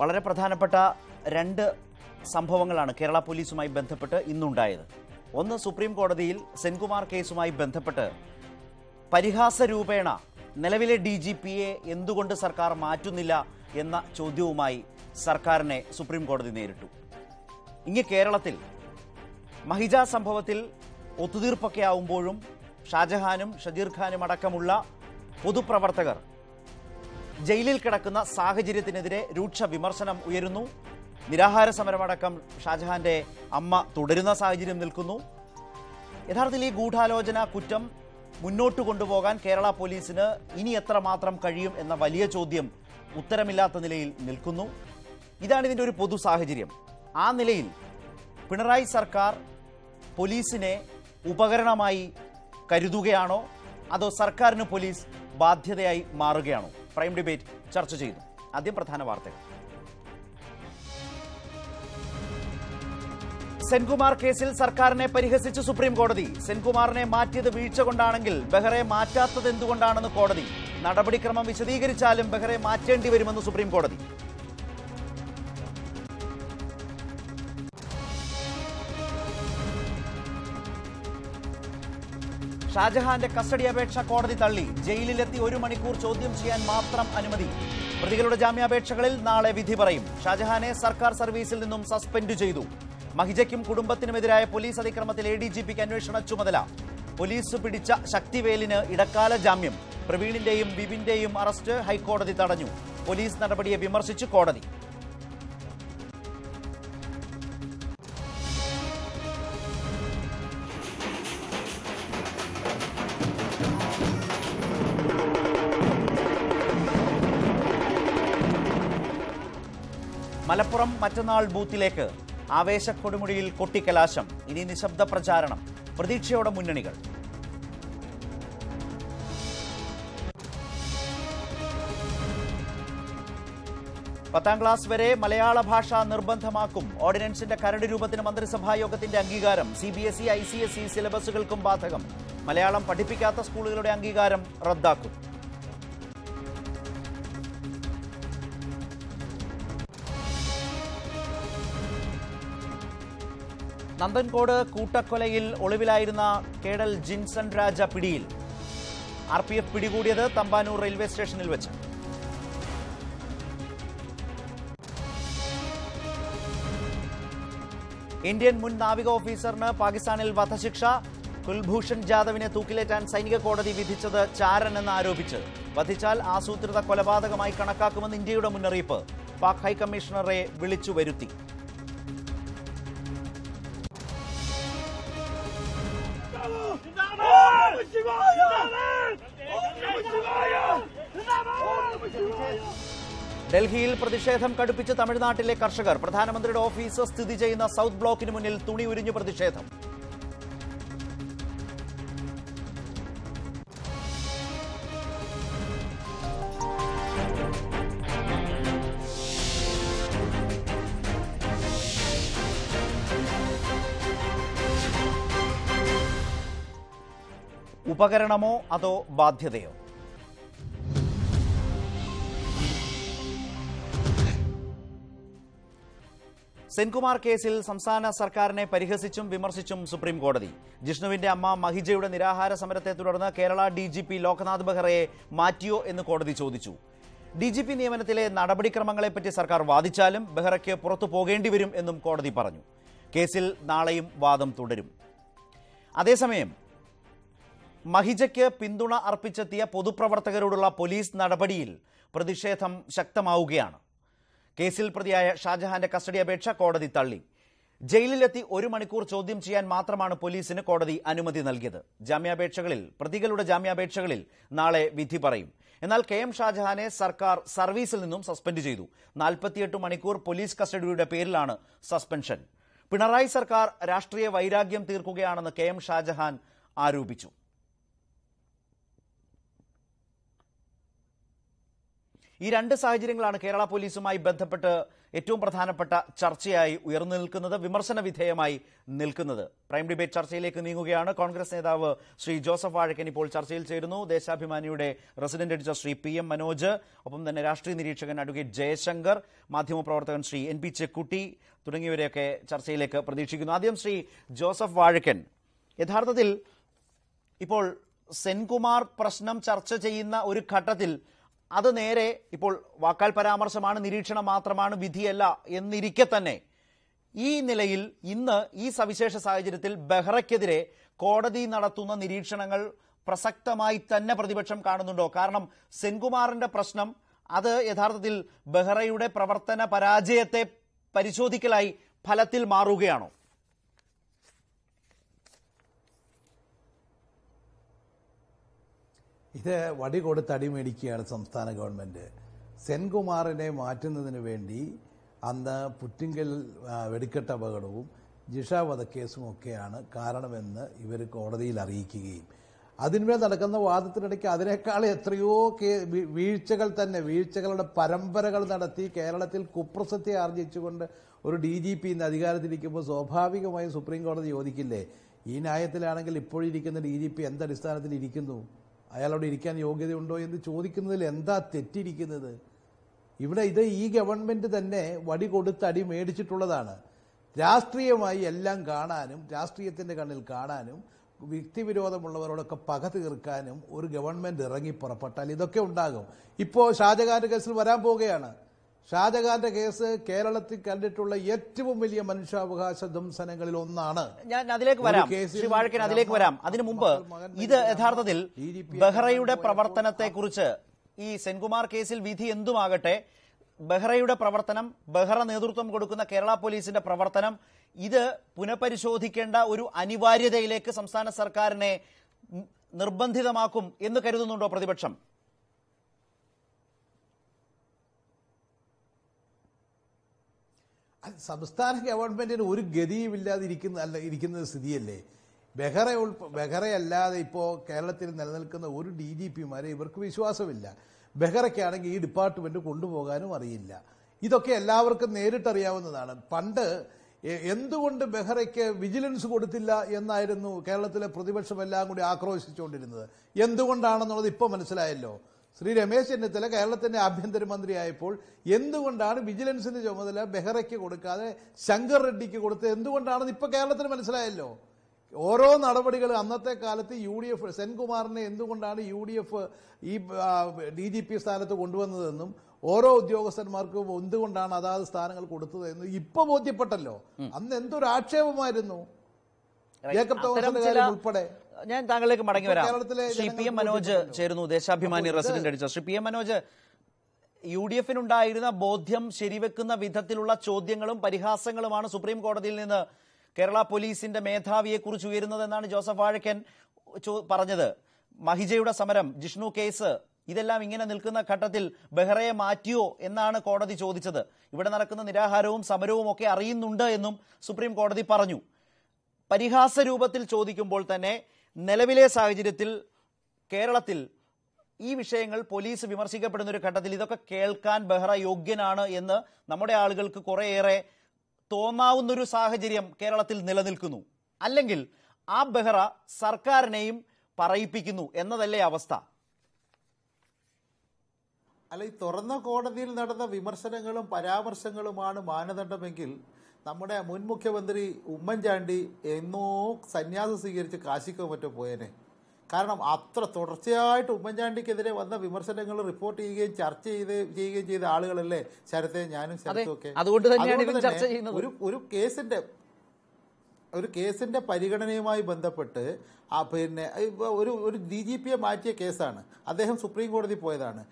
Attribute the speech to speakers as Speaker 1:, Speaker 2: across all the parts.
Speaker 1: വളരെ പ്രധാനപ്പെട്ട രണ്ട് സംഭവങ്ങളാണ് കേരള പോലീസുമായി ബന്ധപ്പെട്ട് ഇന്നുണ്ടായത്. ഒന്ന് സുപ്രീം കോടതിയിൽ സെൻകുമാർ കേസുമായി ബന്ധപ്പെട്ട് പരിഹാസ രൂപേണ നിലവിലെ ഡി ജി പിയെ എന്തുകൊണ്ട് സർക്കാർ മാറ്റുന്നില്ല എന്ന ചോദ്യവുമായി സർക്കാരിനെ സുപ്രീം കോടതി നേരിട്ടു. ഇങ്ങ് കേരളത്തിൽ മഹിജ സംഭവത്തിൽ ഒത്തുതീർപ്പൊക്കെ ആവുമ്പോഴും ഷാജഹാനും ഷജീർ ഖാനും അടക്കമുള്ള പൊതുപ്രവർത്തകർ ജയിലിൽ കിടക്കുന്ന സാഹചര്യത്തിനെതിരെ രൂക്ഷ വിമർശനം ഉയരുന്നു. നിരാഹാര സമരമടക്കം ഷാജഹാന്റെ അമ്മ തുടരുന്ന സാഹചര്യം നിൽക്കുന്നു. യഥാർത്ഥത്തിൽ ഈ ഗൂഢാലോചന കുറ്റം മുന്നോട്ട് കൊണ്ടുപോകാൻ കേരള പോലീസിന് ഇനി എത്രമാത്രം കഴിയും എന്ന വലിയ ചോദ്യം ഉത്തരമില്ലാത്ത നിലയിൽ നിൽക്കുന്നു. ഇതാണ് ഇതിന്റെ ഒരു പൊതു സാഹചര്യം. ആ നിലയിൽ പിണറായി സർക്കാർ പോലീസിനെ ഉപകരണമായി കരുതുകയാണോ? അതോ സർക്കാരിന് പോലീസ് ബാധ്യതയായി മാറുകയാണോ? പ്രൈം ഡിബേറ്റ് ചർച്ച ചെയ്യുന്നു. ആദ്യം പ്രധാന വാർത്തകൾ. സെൻകുമാർ കേസിൽ സർക്കാരിനെ പരിഹസിച്ച് സുപ്രീം കോടതി. സെൻകുമാറിനെ മാറ്റിയത് വീഴ്ച കൊണ്ടാണെങ്കിൽ ബെഹ്റെ മാറ്റാത്തത് എന്തുകൊണ്ടാണെന്ന് കോടതി. നടപടിക്രമം വിശദീകരിച്ചാലും ബെഹ്റെ മാറ്റേണ്ടി വരുമെന്ന് സുപ്രീം കോടതി. ഷാജഹാന്റെ കസ്റ്റഡി അപേക്ഷ കോടതി തള്ളി. ജയിലിലെത്തി ഒരു മണിക്കൂർ ചോദ്യം ചെയ്യാൻ മാത്രം അനുമതി. പ്രതികളുടെ ജാമ്യാപേക്ഷകളിൽ നാളെ വിധി പറയും. ഷാജഹാനെ സർക്കാർ സർവീസിൽ നിന്നും സസ്പെൻഡ് ചെയ്തു. മഹിജയ്ക്കും കുടുംബത്തിനുമെതിരായ പോലീസ് അതിക്രമത്തിൽ എ ഡി ജി പിക്ക് അന്വേഷണ ചുമതല. പോലീസ് പിടിച്ച ശക്തിവേലിന് ഇടക്കാല ജാമ്യം. പ്രവീണിന്റെയും ബിബിന്റെയും അറസ്റ്റ് ഹൈക്കോടതി തടഞ്ഞു. പോലീസ് നടപടിയെ വിമർശിച്ച് കോടതി. മറ്റന്നാൾ ബൂത്തിലേക്ക് ആവേശ കൊടുമുടിയിൽ കൊട്ടിക്കലാശം ഇനി നിശബ്ദ പ്രചാരണം പ്രതീക്ഷയോടെ മുന്നണികൾ. പത്താം ക്ലാസ് വരെ മലയാള ഭാഷ നിർബന്ധമാക്കും. ഓർഡിനൻസിന്റെ കരട് രൂപത്തിന് മന്ത്രിസഭാ യോഗത്തിന്റെ അംഗീകാരം C B S E I C S E സിലബസുകൾക്കും ബാധകം. മലയാളം പഠിപ്പിക്കാത്ത സ്കൂളുകളുടെ അംഗീകാരം റദ്ദാക്കും. നന്ദൻകോട് കൂട്ടക്കൊലയിൽ ഒളിവിലായിരുന്ന കേഡൽ ജിൻസൺ രാജ പിടിയിൽ. ആർ പി എഫ് പിടികൂടിയത് തമ്പാനൂർ റെയിൽവേ സ്റ്റേഷനിൽ വെച്ച്. ഇന്ത്യൻ മുൻ നാവിക ഓഫീസറിന് പാകിസ്ഥാനിൽ വധശിക്ഷ കുൽഭൂഷൺ ജാദവിനെ തൂക്കിലേറ്റാൻ സൈനിക കോടതി വിധിച്ചത് ചാരൻ എന്ന് ആരോപിച്ച്. വധിച്ചാൽ ആസൂത്രിത കൊലപാതകമായി കണക്കാക്കുമെന്ന് ഇന്ത്യയുടെ മുന്നറിയിപ്പ്. പാക് ഹൈക്കമ്മീഷണറെ വിളിച്ചു വരുത്തി. ഡൽഹിയിൽ പ്രതിഷേധം കടുപ്പിച്ച് തമിഴ്നാട്ടിലെ കർഷകർ പ്രധാനമന്ത്രിയുടെ ഓഫീസ് സ്ഥിതി ചെയ്യുന്ന സൗത്ത് ബ്ലോക്കിന് മുന്നിൽ തുണി ഉരിഞ്ഞു പ്രതിഷേധം. ഉപകരണമോ അതോ ബാധ്യതയോ? സെൻകുമാർ കേസിൽ സംസ്ഥാന സർക്കാരിനെ പരിഹസിച്ചും വിമർശിച്ചും സുപ്രീം കോടതി. ജിഷ്ണുവിന്റെ അമ്മ മഹിജയുടെ നിരാഹാര സമരത്തെ തുടർന്ന് Kerala D G P Loknath ബെഹ്റയെ മാറ്റിയോ എന്ന് കോടതി ചോദിച്ചു. ഡി ജി പി നിയമനത്തിലെ നടപടിക്രമങ്ങളെപ്പറ്റി സർക്കാർ വാദിച്ചാലും ബെഹ്റയ്ക്ക് പുറത്തു പോകേണ്ടി വരും എന്നും കോടതി പറഞ്ഞു. കേസിൽ നാളെയും വാദം തുടരും. അതേസമയം മഹിജയ്ക്ക് പിന്തുണ അർപ്പിച്ചെത്തിയ പൊതുപ്രവർത്തകരോടുള്ള പോലീസ് നടപടിയിൽ പ്രതിഷേധം ശക്തമാവുകയാണ്. കേസിൽ പ്രതിയായ ഷാജഹാന്റെ കസ്റ്റഡി അപേക്ഷ കോടതി തള്ളി. ജയിലിലെത്തി ഒരു മണിക്കൂർ ചോദ്യം ചെയ്യാൻ മാത്രമാണ് പോലീസിന് കോടതി അനുമതി നൽകിയത്. ജാമ്യാപേക്ഷകളിൽ പ്രതികളുടെ ജാമ്യാപേക്ഷകളിൽ നാളെ വിധി പറയും. എന്നാൽ കെ എം ഷാജഹാനെ സർക്കാർ സർവീസിൽ നിന്നും സസ്പെൻഡ് ചെയ്തു. നാൽപ്പത്തിയെട്ട് മണിക്കൂർ പോലീസ് കസ്റ്റഡിയുടെ പേരിലാണ് സസ്പെൻഷൻ. പിണറായി സർക്കാർ രാഷ്ട്രീയ വൈരാഗ്യം തീർക്കുകയാണെന്ന് കെ എം ഷാജഹാൻ ആരോപിച്ചു. ഈ രണ്ട് സാഹചര്യങ്ങളാണ് കേരള പോലീസുമായി ബന്ധപ്പെട്ട് ഏറ്റവും പ്രധാനപ്പെട്ട ചർച്ചയായി ഉയർന്നു നിൽക്കുന്നത് വിമർശന വിധേയമായി നിൽക്കുന്നത്. പ്രൈം ഡിബേറ്റ് ചർച്ചയിലേക്ക് നീങ്ങുകയാണ്. കോൺഗ്രസ് നേതാവ് ശ്രീ ജോസഫ് വാഴക്കൻ ഇപ്പോൾ ചർച്ചയിൽ ചേരുന്നു. ദേശാഭിമാനിയുടെ resident editor Shri P M Manoj ഒപ്പം തന്നെ രാഷ്ട്രീയ നിരീക്ഷകൻ അഡ്വക്കേറ്റ് ജയശങ്കർ മാധ്യമപ്രവർത്തകൻ ശ്രീ എൻ പി ചെക്കുട്ടി തുടങ്ങിയവരെയൊക്കെ ചർച്ചയിലേക്ക് പ്രതീക്ഷിക്കുന്നു. ആദ്യം ശ്രീ ജോസഫ് വാഴക്കൻ. യഥാർത്ഥത്തിൽ ഇപ്പോൾ സെൻകുമാർ പ്രശ്നം ചർച്ച ചെയ്യുന്ന ഒരു ഘട്ടത്തിൽ അത് നേരെ ഇപ്പോൾ വാക്കാൽ പരാമർശമാണ് നിരീക്ഷണം മാത്രമാണ് വിധിയല്ല എന്നിരിക്കെ തന്നെ. ഈ നിലയിൽ ഇന്ന് ഈ സവിശേഷ സാഹചര്യത്തിൽ ബെഹ്റയ്ക്കെതിരെ കോടതി നടത്തുന്ന നിരീക്ഷണങ്ങൾ പ്രസക്തമായി തന്നെ പ്രതിപക്ഷം കാണുന്നുണ്ടോ? കാരണം സെൻകുമാറിന്റെ പ്രശ്നം അത് യഥാർത്ഥത്തിൽ ബെഹ്റയുടെ പ്രവർത്തന പരാജയത്തെ പരിശോധിക്കലായി ഫലത്തിൽ മാറുകയാണോ?
Speaker 2: ഇത് വടി കൊടുത്ത് അടിമേടിക്കുകയാണ് സംസ്ഥാന ഗവൺമെന്റ്. സെൻകുമാറിനെ മാറ്റുന്നതിന് വേണ്ടി അന്ന് പുറ്റിങ്കൽ വെടിക്കെട്ട് അപകടവും ജിഷ വധക്കേസും ഒക്കെയാണ് കാരണമെന്ന് ഇവർ കോടതിയിൽ അറിയിക്കുകയും. അതിന്മേൽ നടക്കുന്ന വാദത്തിനിടയ്ക്ക് അതിനേക്കാൾ എത്രയോ വീഴ്ചകൾ തന്നെ വീഴ്ചകളുടെ പരമ്പരകൾ നടത്തി കേരളത്തിൽ കുപ്രസത്തെ ആർജിച്ചുകൊണ്ട് ഒരു ഡി ജി പി ഇന്ന് അധികാരത്തിലിരിക്കുമ്പോൾ സ്വാഭാവികമായും സുപ്രീം കോടതി ചോദിക്കില്ലേ ഈ ന്യായത്തിലാണെങ്കിൽ ഇപ്പോഴിരിക്കുന്ന ഡി ജി പി എന്തടിസ്ഥാനത്തിൽ ഇരിക്കുന്നു? അയാളോട് ഇരിക്കാൻ യോഗ്യതയുണ്ടോ എന്ന് ചോദിക്കുന്നതിൽ എന്താ തെറ്റിരിക്കുന്നത്? ഇവിടെ ഇത് ഈ ഗവൺമെന്റ് തന്നെ വടി കൊടുത്ത് അടി മേടിച്ചിട്ടുള്ളതാണ്. രാഷ്ട്രീയമായി എല്ലാം കാണാനും രാഷ്ട്രീയത്തിന്റെ കണ്ണിൽ കാണാനും വ്യക്തിവിരോധമുള്ളവരോടൊക്കെ പക തീർക്കാനും ഒരു ഗവൺമെന്റ് ഇറങ്ങി പുറപ്പെട്ടാൽ ഇതൊക്കെ ഉണ്ടാകും. ഇപ്പോൾ ഷാജഹാന്റെ കേസിൽ വരാൻ പോവുകയാണ്. ഷാജഹാന്റെ കേസ് കേരളത്തിൽ കണ്ടിട്ടുള്ള ഏറ്റവും വലിയ മനുഷ്യാവകാശ ധംസനങ്ങളിൽ ഒന്നാണ്.
Speaker 1: ഞാൻ അതിലേക്ക് വരാം. ശ്രീ വാഴക്കൻ അതിലേക്ക് വരാം. അതിനു മുമ്പ് ഇത് യഥാർത്ഥത്തിൽ ബെഹ്റയുടെ
Speaker 2: പ്രവർത്തനത്തെക്കുറിച്ച്
Speaker 1: പ്രവർത്തനത്തെ കുറിച്ച് ഈ സെൻകുമാർ കേസിൽ വിധി എന്തുമാകട്ടെ ബെഹ്റയുടെ പ്രവർത്തനം ബെഹ്റ നേതൃത്വം കൊടുക്കുന്ന കേരള പോലീസിന്റെ പ്രവർത്തനം ഇത് പുനഃപരിശോധിക്കേണ്ട ഒരു അനിവാര്യതയിലേക്ക് സംസ്ഥാന സർക്കാരിനെ നിർബന്ധിതമാക്കും എന്ന് കരുതുന്നുണ്ടോ പ്രതിപക്ഷം?
Speaker 2: സംസ്ഥാന ഗവൺമെന്റിന് ഒരു ഗതിയും ഇല്ലാതിരിക്കുന്ന അല്ല ഇരിക്കുന്ന സ്ഥിതിയല്ലേ? ബെഹ്റ ഉൾ ബെഹ്റയല്ലാതെ ഇപ്പോൾ കേരളത്തിൽ നിലനിൽക്കുന്ന ഒരു ഡി ജി പിമാരെ ഇവർക്ക് വിശ്വാസമില്ല. ബെഹ്റയ്ക്കാണെങ്കിൽ ഈ ഡിപ്പാർട്ട്മെന്റ് കൊണ്ടുപോകാനും അറിയില്ല. ഇതൊക്കെ എല്ലാവർക്കും നേരിട്ടറിയാവുന്നതാണ്. പണ്ട് എന്തുകൊണ്ട് ബെഹ്റയ്ക്ക് വിജിലൻസ് കൊടുത്തില്ല എന്നായിരുന്നു കേരളത്തിലെ പ്രതിപക്ഷം എല്ലാം കൂടി ആക്രോശിച്ചുകൊണ്ടിരുന്നത്? എന്തുകൊണ്ടാണെന്നുള്ളത് ഇപ്പോൾ മനസ്സിലായല്ലോ. ശ്രീ രമേശ് ചെന്നിത്തല കേരളത്തിന്റെ ആഭ്യന്തരമന്ത്രിയായപ്പോൾ എന്തുകൊണ്ടാണ് വിജിലൻസിന്റെ ചുമതല ബെഹ്റയ്ക്ക് കൊടുക്കാതെ ശങ്കർ റെഡ്ഡിക്ക് കൊടുത്തത്? എന്തുകൊണ്ടാണെന്ന് ഇപ്പൊ കേരളത്തിന് മനസ്സിലായല്ലോ. ഓരോ നടപടികൾ അന്നത്തെ കാലത്ത് യു ഡി എഫ് സെൻകുമാറിനെ എന്തുകൊണ്ടാണ് യു ഡി എഫ് ഈ ഡി ജി പി സ്ഥാനത്ത് കൊണ്ടുവന്നതെന്നും ഓരോ ഉദ്യോഗസ്ഥന്മാർക്കും എന്തുകൊണ്ടാണ് അതാത് സ്ഥാനങ്ങൾ കൊടുത്തതെന്നും ഇപ്പൊ ബോധ്യപ്പെട്ടല്ലോ. അന്ന് എന്തൊരു ആക്ഷേപമായിരുന്നു? ജേക്കബ് തോമസിന്റെ കാര്യം ഉൾപ്പെടെ.
Speaker 1: ഞാൻ താങ്കളിലേക്ക് മടങ്ങി വരാം. ശ്രീ പി എം മനോജ് ചേരുന്നു ദേശാഭിമാനി റെസിഡന്റ് അടിച്ച. Shri P M Manoj U D എഫിനുണ്ടായിരുന്ന ബോധ്യം ശരിവെക്കുന്ന വിധത്തിലുള്ള ചോദ്യങ്ങളും പരിഹാസങ്ങളുമാണ് സുപ്രീം കോടതിയിൽ നിന്ന് കേരള പോലീസിന്റെ മേധാവിയെ കുറിച്ച് ഉയരുന്നതെന്നാണ് ജോസഫ് വാഴക്കൻ പറഞ്ഞത്. മഹിജയുടെ സമരം ജിഷ്ണു കേസ് ഇതെല്ലാം ഇങ്ങനെ നിൽക്കുന്ന ഘട്ടത്തിൽ ബെഹ്റയെ മാറ്റിയോ എന്നാണ് കോടതി ചോദിച്ചത്. ഇവിടെ നടക്കുന്ന നിരാഹാരവും സമരവും ഒക്കെ അറിയുന്നുണ്ട് എന്നും സുപ്രീം കോടതി പറഞ്ഞു. പരിഹാസ രൂപത്തിൽ ചോദിക്കുമ്പോൾ തന്നെ നിലവിലെ സാഹചര്യത്തിൽ കേരളത്തിൽ ഈ വിഷയങ്ങൾ പോലീസ് വിമർശിക്കപ്പെടുന്ന ഒരു ഘട്ടത്തിൽ ഇതൊക്കെ കേൾക്കാൻ ബെഹ്റ യോഗ്യനാണ് എന്ന് നമ്മുടെ ആളുകൾക്ക് കുറേയേറെ തോന്നാവുന്നൊരു സാഹചര്യം കേരളത്തിൽ നിലനിൽക്കുന്നു. അല്ലെങ്കിൽ ആ ബെഹ്റ സർക്കാരിനെയും പറയിപ്പിക്കുന്നു എന്നതല്ലേ അവസ്ഥ.
Speaker 3: അല്ല ഈ തുറന്ന കോടതിയിൽ നടന്ന വിമർശനങ്ങളും പരാമർശങ്ങളുമാണ് മാനദണ്ഡമെങ്കിൽ നമ്മുടെ മുൻ മുഖ്യമന്ത്രി ഉമ്മൻചാണ്ടി എന്നോ സന്യാസം സ്വീകരിച്ച് കാശിക്കോ മറ്റോ പോയേനെ. കാരണം അത്ര തുടർച്ചയായിട്ട് ഉമ്മൻചാണ്ടിക്കെതിരെ വന്ന വിമർശനങ്ങൾ റിപ്പോർട്ട് ചെയ്യുകയും ചർച്ച ചെയ്ത് ചെയ്യുകയും ചെയ്ത ആളുകളല്ലേ ശരത്തെ ഞാനും ശരത്തും ഒക്കെ.
Speaker 1: അതുകൊണ്ട്
Speaker 3: തന്നെ ഒരു ഒരു കേസിന്റെ ഒരു കേസിന്റെ പരിഗണനയുമായി ബന്ധപ്പെട്ട് ആ പിന്നെ ഒരു ഒരു ഡി ജി പിയെ മാറ്റിയ കേസാണ്. അദ്ദേഹം സുപ്രീം കോടതി പോയതാണ്.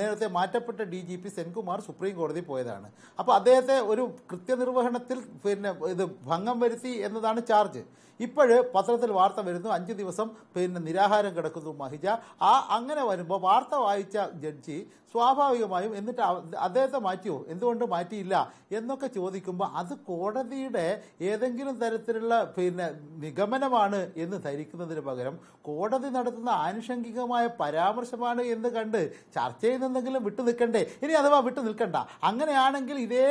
Speaker 3: നേരത്തെ മാറ്റപ്പെട്ട D G P Senkumar supreme കോടതി പോയതാണ്. അപ്പോൾ അദ്ദേഹത്തെ ഒരു കൃത്യനിർവഹണത്തിൽ പിന്നെ ഇത് ഭംഗം വരുത്തി എന്നതാണ് ചാർജ്. ഇപ്പോഴ് പത്രത്തിൽ വാർത്ത വരുന്നു അഞ്ച് ദിവസം പിന്നെ നിരാഹാരം കിടക്കുന്നു മഹിജ. ആ അങ്ങനെ വരുമ്പോൾ വാർത്ത വായിച്ച ജഡ്ജി സ്വാഭാവികമായും എന്നിട്ട് അദ്ദേഹത്തെ മാറ്റിയോ? എന്തുകൊണ്ട് മാറ്റിയില്ല? എന്നൊക്കെ ചോദിക്കുമ്പോൾ അത് കോടതിയുടെ ഏതെങ്കിലും തരത്തിലുള്ള പിന്നെ നിഗമനമാണ് എന്ന് ധരിക്കുന്നതിന് പകരം കോടതി നടത്തുന്ന ആനുഷംഗികമായ പരാമർശമാണ് എന്ന് കണ്ട് ചർച്ച നിന്നെങ്കിലും വിട്ടു നിൽക്കണ്ടേ? ഇനി അഥവാ വിട്ടു നിൽക്കണ്ട. അങ്ങനെയാണെങ്കിൽ ഇതേ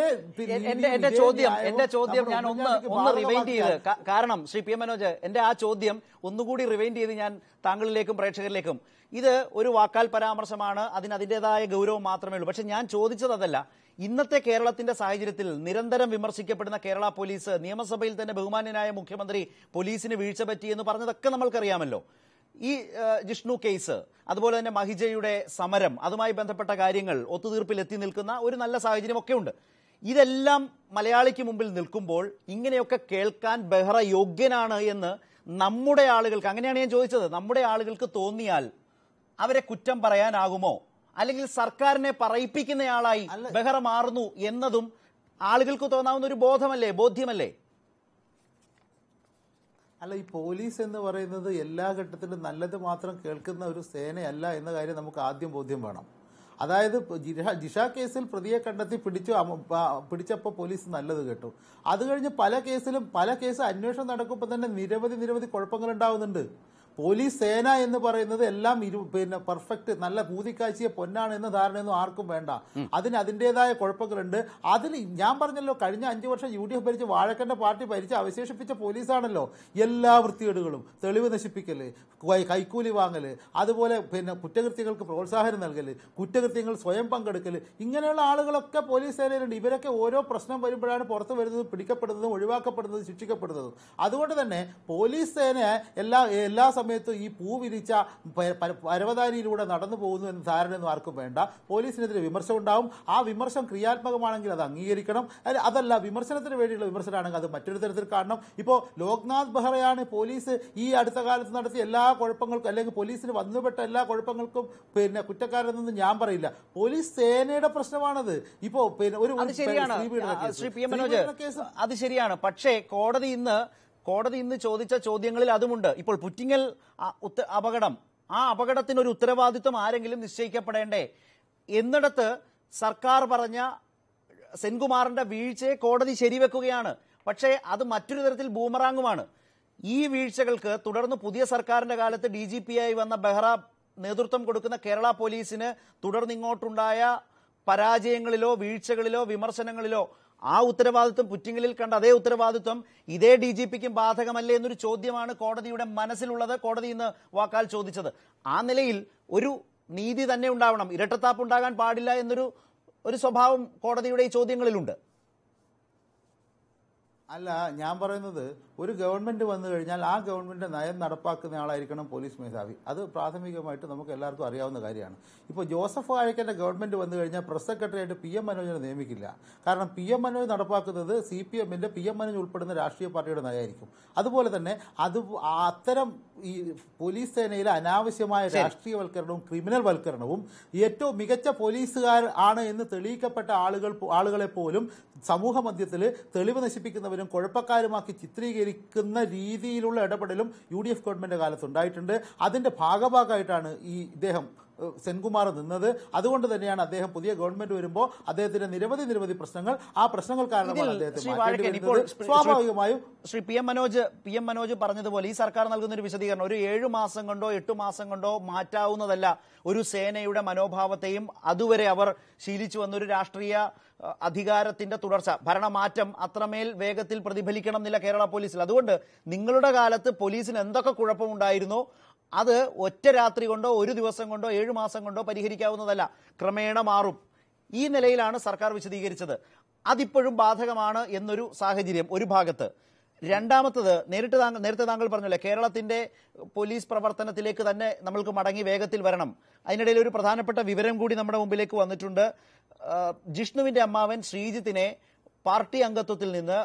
Speaker 1: എന്റെ ചോദ്യം എന്റെ ചോദ്യം ഞാൻ ഒന്ന് ഒന്ന് റിവൈൻഡ് ചെയ്ത് കാരണം ശ്രീ പി എം മനോജ് എന്റെ ആ ചോദ്യം ഒന്നുകൂടി റിവൈൻഡ് ചെയ്ത് ഞാൻ താങ്കളിലേക്കും പ്രേക്ഷകരിലേക്കും. ഇത് ഒരു വാക്കാൽ പരാമർശമാണ് അതിന് അതിന്റെതായ ഗൗരവം മാത്രമേ ഉള്ളൂ. പക്ഷെ ഞാൻ ചോദിച്ചത് അതല്ല. ഇന്നത്തെ കേരളത്തിന്റെ സാഹചര്യത്തിൽ നിരന്തരം വിമർശിക്കപ്പെടുന്ന കേരള പോലീസ് നിയമസഭയിൽ തന്നെ ബഹുമാന്യനായ മുഖ്യമന്ത്രി പോലീസിന് വീഴ്ച പറ്റിയെന്ന് പറഞ്ഞതൊക്കെ നമ്മൾക്കറിയാമല്ലോ. ഈ ജിഷ്ണു കേസ് അതുപോലെ തന്നെ മഹിജയുടെ സമരം അതുമായി ബന്ധപ്പെട്ട കാര്യങ്ങൾ ഒത്തുതീർപ്പിൽ എത്തി നിൽക്കുന്ന ഒരു നല്ല സാഹചര്യം ഒക്കെ ഉണ്ട്. ഇതെല്ലാം മലയാളിക്ക് മുമ്പിൽ നിൽക്കുമ്പോൾ ഇങ്ങനെയൊക്കെ കേൾക്കാൻ ബെഹ്റ യോഗ്യനാണ് എന്ന് നമ്മുടെ ആളുകൾക്ക് അങ്ങനെയാണ് ഞാൻ ചോദിച്ചത് നമ്മുടെ ആളുകൾക്ക് തോന്നിയാൽ അവരെ കുറ്റം പറയാനാകുമോ? അല്ലെങ്കിൽ സർക്കാരിനെ പറയിപ്പിക്കുന്നയാളായി ബെഹ്റ മാറുന്നു എന്നതും ആളുകൾക്ക് തോന്നാവുന്ന ഒരു ബോധമല്ലേ ബോധ്യമല്ലേ?
Speaker 3: അല്ല ഈ പോലീസ് എന്ന് പറയുന്നത് എല്ലാ ഘട്ടത്തിലും നല്ലത് മാത്രം കേൾക്കുന്ന ഒരു സേനയല്ല എന്ന കാര്യം നമുക്ക് ആദ്യം ബോധ്യം വേണം. അതായത് ജിഷ കേസിൽ പ്രതിയെ കണ്ടെത്തി പിടിച്ചു പിടിച്ചപ്പോൾ പോലീസ് നല്ലത് കേട്ടു. അത് കഴിഞ്ഞ് പല കേസിലും പല കേസ് അന്വേഷണം നടക്കുമ്പോൾ തന്നെ നിരവധി നിരവധി കുഴപ്പങ്ങൾ ഉണ്ടാവുന്നുണ്ട്. പോലീസ് സേന എന്ന് പറയുന്നത് എല്ലാം ഇരു പിന്നെ പെർഫെക്റ്റ് നല്ല പൂതിക്കാഴ്ചയെ പൊന്നാണ് എന്ന ധാരണയൊന്നും ആർക്കും വേണ്ട. അതിന് അതിന്റെതായ കുഴപ്പങ്ങളുണ്ട്. അതിൽ ഞാൻ പറഞ്ഞല്ലോ കഴിഞ്ഞ അഞ്ചു വർഷം യു ഡി എഫ് ഭരിച്ച് വാഴക്കന്റെ പാർട്ടി ഭരിച്ച് അവശേഷിപ്പിച്ച പോലീസാണല്ലോ എല്ലാ വൃത്തികേടുകളും. തെളിവ് നശിപ്പിക്കൽ കൈക്കൂലി വാങ്ങൽ അതുപോലെ പിന്നെ കുറ്റകൃത്യങ്ങൾക്ക് പ്രോത്സാഹനം നൽകൽ കുറ്റകൃത്യങ്ങൾ സ്വയം പങ്കെടുക്കൽ. ഇങ്ങനെയുള്ള ആളുകളൊക്കെ പോലീസ് സേനയിലുണ്ട്. ഇവരൊക്കെ ഓരോ പ്രശ്നം വരുമ്പോഴാണ് പുറത്ത് വരുന്നത് പിടിക്കപ്പെടുന്നതും ഒഴിവാക്കപ്പെടുന്നതും ശിക്ഷിക്കപ്പെടുന്നതും. അതുകൊണ്ട് തന്നെ പോലീസ് സേന എല്ലാ എല്ലാ സമയത്തും ഈ പൂ വിരിച്ച പരവതാനിയിലൂടെ നടന്നു പോകുന്നു എന്ന ധാരണയൊന്നും ആർക്കും വേണ്ട. പോലീസിനെതിരെ വിമർശനം ഉണ്ടാവും. ആ വിമർശനം ക്രിയാത്മകമാണെങ്കിൽ അത് അംഗീകരിക്കണം. അതല്ല വിമർശനത്തിന് വേണ്ടിയുള്ള വിമർശനമാണെങ്കിൽ അത് മറ്റൊരു തരത്തിൽ കാണണം. ഇപ്പോൾ ലോക്നാഥ് ബെഹ്റയാണ് പോലീസ് ഈ അടുത്ത കാലത്ത് നടത്തിയ എല്ലാ കുഴപ്പങ്ങൾക്കും അല്ലെങ്കിൽ പോലീസിന് വന്നുപെട്ട എല്ലാ കുഴപ്പങ്ങൾക്കും പിന്നെ കുറ്റക്കാരെന്നൊന്നും ഞാൻ പറയില്ല. പോലീസ് സേനയുടെ പ്രശ്നമാണത്. ഇപ്പോ പിന്നെ ഒരു
Speaker 1: അത് ശരിയാണ്. അത് ശരിയാണ്. പക്ഷേ കോടതി ഇന്ന് കോടതി ഇന്ന് ചോദിച്ച ചോദ്യങ്ങളിൽ അതുമുണ്ട്. ഇപ്പോൾ പുറ്റിങ്ങൽ അപകടം ആ അപകടത്തിന് ഒരു ഉത്തരവാദിത്വം ആരെങ്കിലും നിശ്ചയിക്കപ്പെടേണ്ടേ? എന്നിടത്ത് സർക്കാർ പറഞ്ഞ സെൻകുമാറിന്റെ വീഴ്ചയെ കോടതി ശരിവെക്കുകയാണ്. പക്ഷേ അത് മറ്റൊരു തരത്തിൽ ബൂമറാങ്ങുമാണ്. ഈ വീഴ്ചകൾക്ക് തുടർന്ന് പുതിയ സർക്കാരിന്റെ കാലത്ത് ഡി ജി പി ആയി വന്ന ബെഹ്റ നേതൃത്വം കൊടുക്കുന്ന കേരള പോലീസിന് തുടർന്ന് ഇങ്ങോട്ടുണ്ടായ പരാജയങ്ങളിലോ വീഴ്ചകളിലോ വിമർശനങ്ങളിലോ ആ ഉത്തരവാദിത്വം പുറ്റിങ്ങലിൽ കണ്ട അതേ ഉത്തരവാദിത്വം ഇതേ ഡി ജി പിക്കും ബാധകമല്ലേ എന്നൊരു ചോദ്യമാണ് കോടതിയുടെ മനസ്സിലുള്ളത്. കോടതി ഇന്ന് വാക്കാൽ ചോദിച്ചത്. ആ നിലയിൽ ഒരു നീതി തന്നെ ഉണ്ടാവണം. ഇരട്ടത്താപ്പ് ഉണ്ടാകാൻ പാടില്ല എന്നൊരു ഒരു സ്വഭാവം കോടതിയുടെ ഈ ചോദ്യങ്ങളിലുണ്ട്.
Speaker 3: അല്ല ഞാൻ പറയുന്നത് ഒരു ഗവൺമെന്റ് വന്നു കഴിഞ്ഞാൽ ആ ഗവൺമെന്റ് നയം നടപ്പാക്കുന്ന ആളായിരിക്കണം പോലീസ് മേധാവി. അത് പ്രാഥമികമായിട്ട് നമുക്ക് എല്ലാവർക്കും അറിയാവുന്ന കാര്യമാണ്. ഇപ്പോൾ ജോസഫ് വാഴക്കന്റെ ഗവൺമെന്റ് വന്നു കഴിഞ്ഞാൽ പ്രസ് സെക്രട്ടറിയായിട്ട് പി എം മനോജിനെ നിയമിക്കില്ല. കാരണം പി എം മനോജ് നടപ്പാക്കുന്നത് സി പി എമ്മിന്റെ പി എം മനോജ് ഉൾപ്പെടുന്ന രാഷ്ട്രീയ പാർട്ടിയുടെ നയമായിരിക്കും. അതുപോലെ തന്നെ അത് അത്തരം ഈ പോലീസ് സേനയിലെ അനാവശ്യമായ രാഷ്ട്രീയവൽക്കരണവും ക്രിമിനൽ വൽക്കരണവും ഏറ്റവും മികച്ച പോലീസുകാർ ആണ് എന്ന് തെളിയിക്കപ്പെട്ട ആളുകൾ ആളുകളെ പോലും സമൂഹ മധ്യത്തിൽ തെളിവ് നശിപ്പിക്കുന്നവരും കുഴപ്പക്കാരുമാക്കി ചിത്രീകരിക്കുന്ന രീതിയിലുള്ള ഇടപെടലും യു ഡി എഫ് ഗവൺമെന്റ് കാലത്ത് ഉണ്ടായിട്ടുണ്ട്. അതിന്റെ ഭാഗഭാഗമായിട്ടാണ് ഈ ഇദ്ദേഹം സെൻകുമാർ നിന്നത്. അതുകൊണ്ട് തന്നെയാണ് അദ്ദേഹം പുതിയ ഗവൺമെന്റ് വരുമ്പോൾ അദ്ദേഹത്തിന്റെ നിരവധി നിരവധി പ്രശ്നങ്ങൾ ആ പ്രശ്നങ്ങൾ കാരണമാണ് അദ്ദേഹത്തെ സ്വാഭാവികമായും
Speaker 1: Shri P M Manoj P M Manoj പറഞ്ഞതുപോലെ ഈ സർക്കാർ നൽകുന്ന ഒരു വിശദീകരണം ഒരു ഏഴു മാസം കൊണ്ടോ എട്ടു മാസം കൊണ്ടോ മാറ്റാവുന്നതല്ല ഒരു സേനയുടെ മനോഭാവത്തെയും അതുവരെ അവർ ശീലിച്ചു വന്ന ഒരു രാഷ്ട്രീയ അധികാരത്തിന്റെ തുടർച്ച. ഭരണമാറ്റം അത്രമേൽ വേഗത്തിൽ പ്രതിഫലിക്കണം എന്നില്ല കേരള പോലീസിൽ. അതുകൊണ്ട് നിങ്ങളുടെ കാലത്ത് പോലീസിന് എന്തൊക്കെ കുഴപ്പമുണ്ടായിരുന്നോ അത് ഒറ്റ രാത്രി കൊണ്ടോ ഒരു ദിവസം കൊണ്ടോ ഏഴു മാസം കൊണ്ടോ പരിഹരിക്കാവുന്നതല്ല. ക്രമേണ മാറും. ഈ നിലയിലാണ് സർക്കാർ വിശദീകരിച്ചത്. അതിപ്പോഴും ബാധകമാണ് എന്നൊരു സാഹചര്യം ഒരു ഭാഗത്ത്. രണ്ടാമത്തത് നേരിട്ട് താങ്കൾ നേരത്തെ താങ്കൾ പറഞ്ഞല്ലേ കേരളത്തിന്റെ പോലീസ് പ്രവർത്തനത്തിലേക്ക് തന്നെ നമ്മൾക്ക് മടങ്ങി വേഗത്തിൽ വരണം. അതിനിടയിൽ ഒരു പ്രധാനപ്പെട്ട വിവരം കൂടി നമ്മുടെ മുമ്പിലേക്ക് വന്നിട്ടുണ്ട്. ജിഷ്ണുവിന്റെ അമ്മാവൻ ശ്രീജിത്തിനെ പാർട്ടി അംഗത്വത്തിൽ നിന്ന്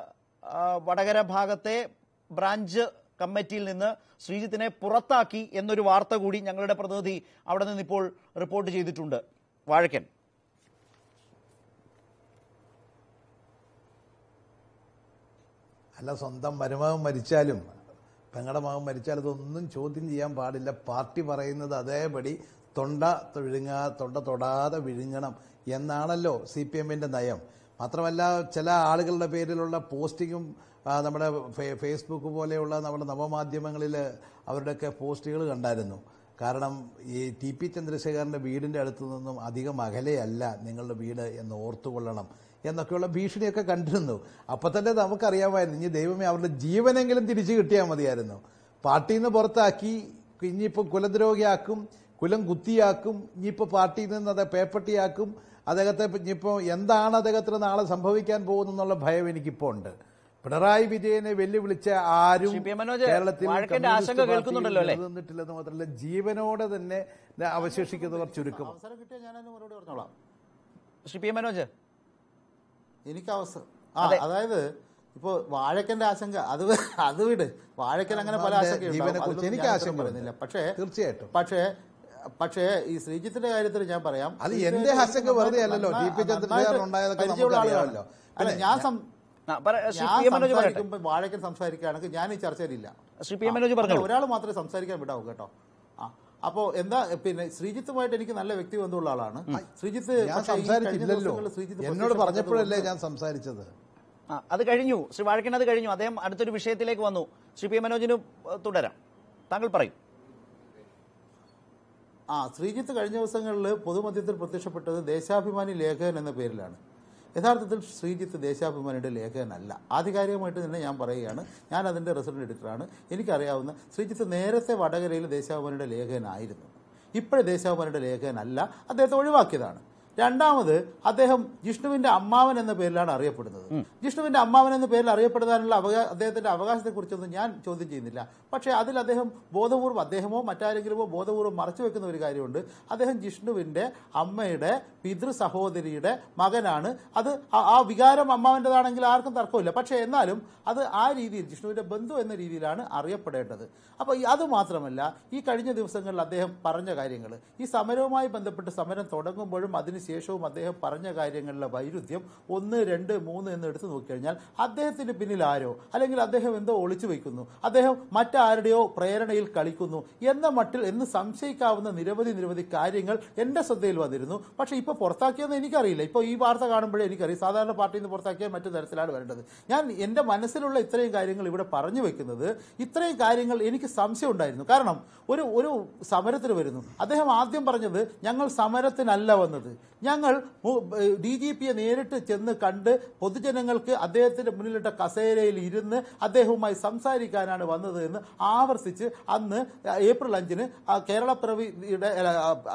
Speaker 1: വടകര ഭാഗത്തെ ബ്രാഞ്ച് കമ്മിറ്റിയിൽ നിന്ന് ശ്രീജിത്തിനെ പുറത്താക്കി എന്നൊരു വാർത്ത കൂടി ഞങ്ങളുടെ പ്രതിനിധി അവിടെ നിന്ന് ഇപ്പോൾ റിപ്പോർട്ട് ചെയ്തിട്ടുണ്ട്. വാഴക്കൻ.
Speaker 2: അല്ല സ്വന്തം മരുമകൻ മരിച്ചാലും പെങ്ങളുടെ മകൻ മരിച്ചാലും അതൊന്നും ചോദ്യം ചെയ്യാൻ പാടില്ല. പാർട്ടി പറയുന്നത് അതേപടി തൊണ്ട വിഴുങ്ങാ തൊണ്ട തൊടാതെ വിഴുങ്ങണം എന്നാണല്ലോ സി പി എമ്മിന്റെ നയം. മാത്രമല്ല ചില ആളുകളുടെ പേരിലുള്ള പോസ്റ്റിങ്ങും നമ്മുടെ ഫേസ്ബുക്ക് പോലെയുള്ള നമ്മുടെ നവമാധ്യമങ്ങളിൽ അവരുടെയൊക്കെ പോസ്റ്റുകൾ കണ്ടായിരുന്നു. കാരണം ഈ ടി പി ചന്ദ്രശേഖരന്റെ വീടിന്റെ അടുത്തു നിന്നും അധികം അകലെയല്ല നിങ്ങളുടെ വീട് എന്ന് ഓർത്തുകൊള്ളണം എന്നൊക്കെയുള്ള ഭീഷണിയൊക്കെ കണ്ടിരുന്നു. അപ്പൊ തന്നെ നമുക്കറിയാമായിരുന്നു ഇനി ദൈവമേ അവരുടെ ജീവനെങ്കിലും തിരിച്ചു കിട്ടിയാൽ മതിയായിരുന്നു. പാർട്ടിയിൽ നിന്ന് പുറത്താക്കി ഇനിയിപ്പോൾ കുലദ്രോഹിയാക്കും കുലം കുത്തിയാക്കും ഇനിയിപ്പോൾ പാർട്ടിയിൽ നിന്ന് അത് പേപ്പട്ടിയാക്കും അദ്ദേഹത്തെ ഇനിയിപ്പോൾ എന്താണ് അദ്ദേഹത്തിന് നാളെ സംഭവിക്കാൻ പോകുന്നെന്നുള്ള ഭയം എനിക്കിപ്പോൾ ഉണ്ട്. പിണറായി വിജയനെ വെല്ലുവിളിച്ച ആരും കേരളത്തിൽ
Speaker 1: ആശങ്ക കേൾക്കുന്നുണ്ടല്ലോ അല്ലേ?
Speaker 2: നിന്നിട്ടില്ലെന്ന് മാത്രമല്ല ജീവനോടെ തന്നെ അവശേഷിക്കുന്നവർ ചുരുക്കം.
Speaker 3: അവസരം കിട്ടിയാൽ ഞാൻ അതിന് മറുപടി പറഞ്ഞോളാം.
Speaker 1: Shri P M Manoj.
Speaker 3: എനിക്ക് അവസരം ആ അതായത് ഇപ്പോ വാഴക്കന്റെ ആശങ്ക അത് അത് വിട്. വാഴക്കൻ അങ്ങനെ പല ആശങ്കയുണ്ട്.
Speaker 2: എനിക്ക് ആശങ്ക
Speaker 3: വരുന്നില്ല പക്ഷേ
Speaker 2: തീർച്ചയായിട്ടും.
Speaker 3: പക്ഷേ പക്ഷേ ഈ ശ്രീജിത്തിന്റെ കാര്യത്തിൽ ഞാൻ പറയാം.
Speaker 2: അത് എന്റെ ആശങ്ക വെറുതെ അല്ലല്ലോ. ടി. പി. ചന്ദ്രശേഖരൻ ഉണ്ടായതൊക്കെ
Speaker 3: പരിചയമുള്ള
Speaker 2: നമുക്ക്
Speaker 3: അല്ല ഞാൻ വാഴക്കൻ സംസാരിക്കുകയാണെങ്കിൽ ഞാൻ ഈ ചർച്ചയിലില്ല
Speaker 1: ശ്രീ പി എം മനോജ് പറഞ്ഞു
Speaker 3: ഒരാൾ മാത്രമേ സംസാരിക്കാൻ വിടാവൂ കേട്ടോ. ആ അപ്പോ എന്താ പിന്നെ ശ്രീജിത്തുമായിട്ട് എനിക്ക് നല്ല വ്യക്തി ബന്ധമുള്ള ആളാണ്. ശ്രീജിത്ത്
Speaker 2: എന്നോട് പറഞ്ഞപ്പോഴല്ലേ ഞാൻ സംസാരിച്ചത്.
Speaker 1: അത് കഴിഞ്ഞു. ശ്രീ വാഴക്കൻ അത് കഴിഞ്ഞു. അദ്ദേഹം അടുത്തൊരു വിഷയത്തിലേക്ക് വന്നു. ശ്രീ പി എം മനോജിന് തുടരാം. താങ്കൾ പറയും.
Speaker 3: ആ ശ്രീജിത്ത് കഴിഞ്ഞ ദിവസങ്ങളിൽ പൊതുമധ്യത്തിൽ പ്രത്യക്ഷപ്പെട്ടത് ദേശാഭിമാനി ലേഖകൻ എന്ന പേരിലാണ്. യഥാർത്ഥത്തിൽ ശ്രീജിത്ത് ദേശാഭിമാനിയുടെ ലേഖകനല്ല. ആധികാരികമായിട്ട് തന്നെ ഞാൻ പറയുകയാണ്. ഞാൻ അതിന്റെ റെസിഡന്റ് എഡിറ്ററാണ് എനിക്കറിയാവുന്ന ശ്രീജിത്ത് നേരത്തെ വടകരയിൽ ദേശാഭിമാനിയുടെ ലേഖകനായിരുന്നു. ഇപ്പോഴേ ദേശാഭിമാനിയുടെ ലേഖകനല്ല. അദ്ദേഹത്തെ ഒഴിവാക്കിയതാണ്. രണ്ടാമത് അദ്ദേഹം ജിഷ്ണുവിന്റെ അമ്മാവൻ എന്ന പേരിലാണ് അറിയപ്പെടുന്നത്. ജിഷ്ണുവിന്റെ അമ്മാവൻ എന്ന പേരിൽ അറിയപ്പെടാനുള്ള അവകാ അദ്ദേഹത്തിന്റെ അവകാശത്തെക്കുറിച്ചൊന്നും ഞാൻ ചോദ്യം ചെയ്യുന്നില്ല. പക്ഷേ അതിൽ അദ്ദേഹം ബോധപൂർവം അദ്ദേഹമോ മറ്റാരെങ്കിലുമോ ബോധപൂർവം മറച്ചു വെക്കുന്ന ഒരു കാര്യമുണ്ട്. അദ്ദേഹം ജിഷ്ണുവിന്റെ അമ്മയുടെ പിതൃ സഹോദരിയുടെ മകനാണ്. അത് ആ- വികാരം അമ്മാവന്റെതാണെങ്കിൽ ആർക്കും തർക്കമില്ല. പക്ഷേ എന്നാലും അത് ആ രീതിയിൽ ജിഷ്ണുവിന്റെ ബന്ധു എന്ന രീതിയിലാണ് അറിയപ്പെടേണ്ടത്. അപ്പോൾ അത് മാത്രമല്ല ഈ കഴിഞ്ഞ ദിവസങ്ങളിൽ അദ്ദേഹം പറഞ്ഞ കാര്യങ്ങൾ ഈ സമരവുമായി ബന്ധപ്പെട്ട് സമരം തുടങ്ങുമ്പോഴും അതിനുശേഷവും അദ്ദേഹം പറഞ്ഞ കാര്യങ്ങളിലെ വൈരുദ്ധ്യം ഒന്ന് രണ്ട് മൂന്ന് എന്ന് എടുത്തു നോക്കിക്കഴിഞ്ഞാൽ അദ്ദേഹത്തിന് പിന്നിൽ ആരോ? അല്ലെങ്കിൽ അദ്ദേഹം എന്തോ ഒളിച്ചു വയ്ക്കുന്നു? അദ്ദേഹം മറ്റാരുടെയോ പ്രേരണയിൽ കളിക്കുന്നു? എന്ന മട്ടിൽ എന്ന് സംശയിക്കാവുന്ന നിരവധി നിരവധി കാര്യങ്ങൾ എന്റെ ശ്രദ്ധയിൽ വന്നിരുന്നു. പക്ഷെ ഇപ്പോൾ പുറത്താക്കിയെന്ന് എനിക്കറിയില്ല. ഇപ്പോൾ ഈ വാർത്ത കാണുമ്പോഴേ എനിക്കറിയാം. സാധാരണ പാർട്ടിയിൽ നിന്ന് പുറത്താക്കിയാൽ മറ്റു തരത്തിലാണ് വരേണ്ടത്. ഞാൻ എന്റെ മനസ്സിലുള്ള ഇത്രയും കാര്യങ്ങൾ ഇവിടെ പറഞ്ഞു വെക്കുന്നത് ഇത്രയും കാര്യങ്ങൾ എനിക്ക് സംശയം ഉണ്ടായിരുന്നു. കാരണം ഒരു ഒരു സമരത്തിന് വരുന്നു. അദ്ദേഹം ആദ്യം പറഞ്ഞത് ഞങ്ങൾ സമരത്തിനല്ല വന്നത്. ഞങ്ങൾ ഡി ജി പിയെ നേരിട്ട് ചെന്ന് കണ്ട് പൊതുജനങ്ങൾക്ക് അദ്ദേഹത്തിന്റെ മുന്നിലിട്ട കസേരയിൽ ഇരുന്ന് അദ്ദേഹവുമായി സംസാരിക്കാനാണ് വന്നത് എന്ന് ആവർത്തിച്ച് അന്ന് ഏപ്രിൽ അഞ്ചിന് കേരള കേരളപ്പിറവിയുടെ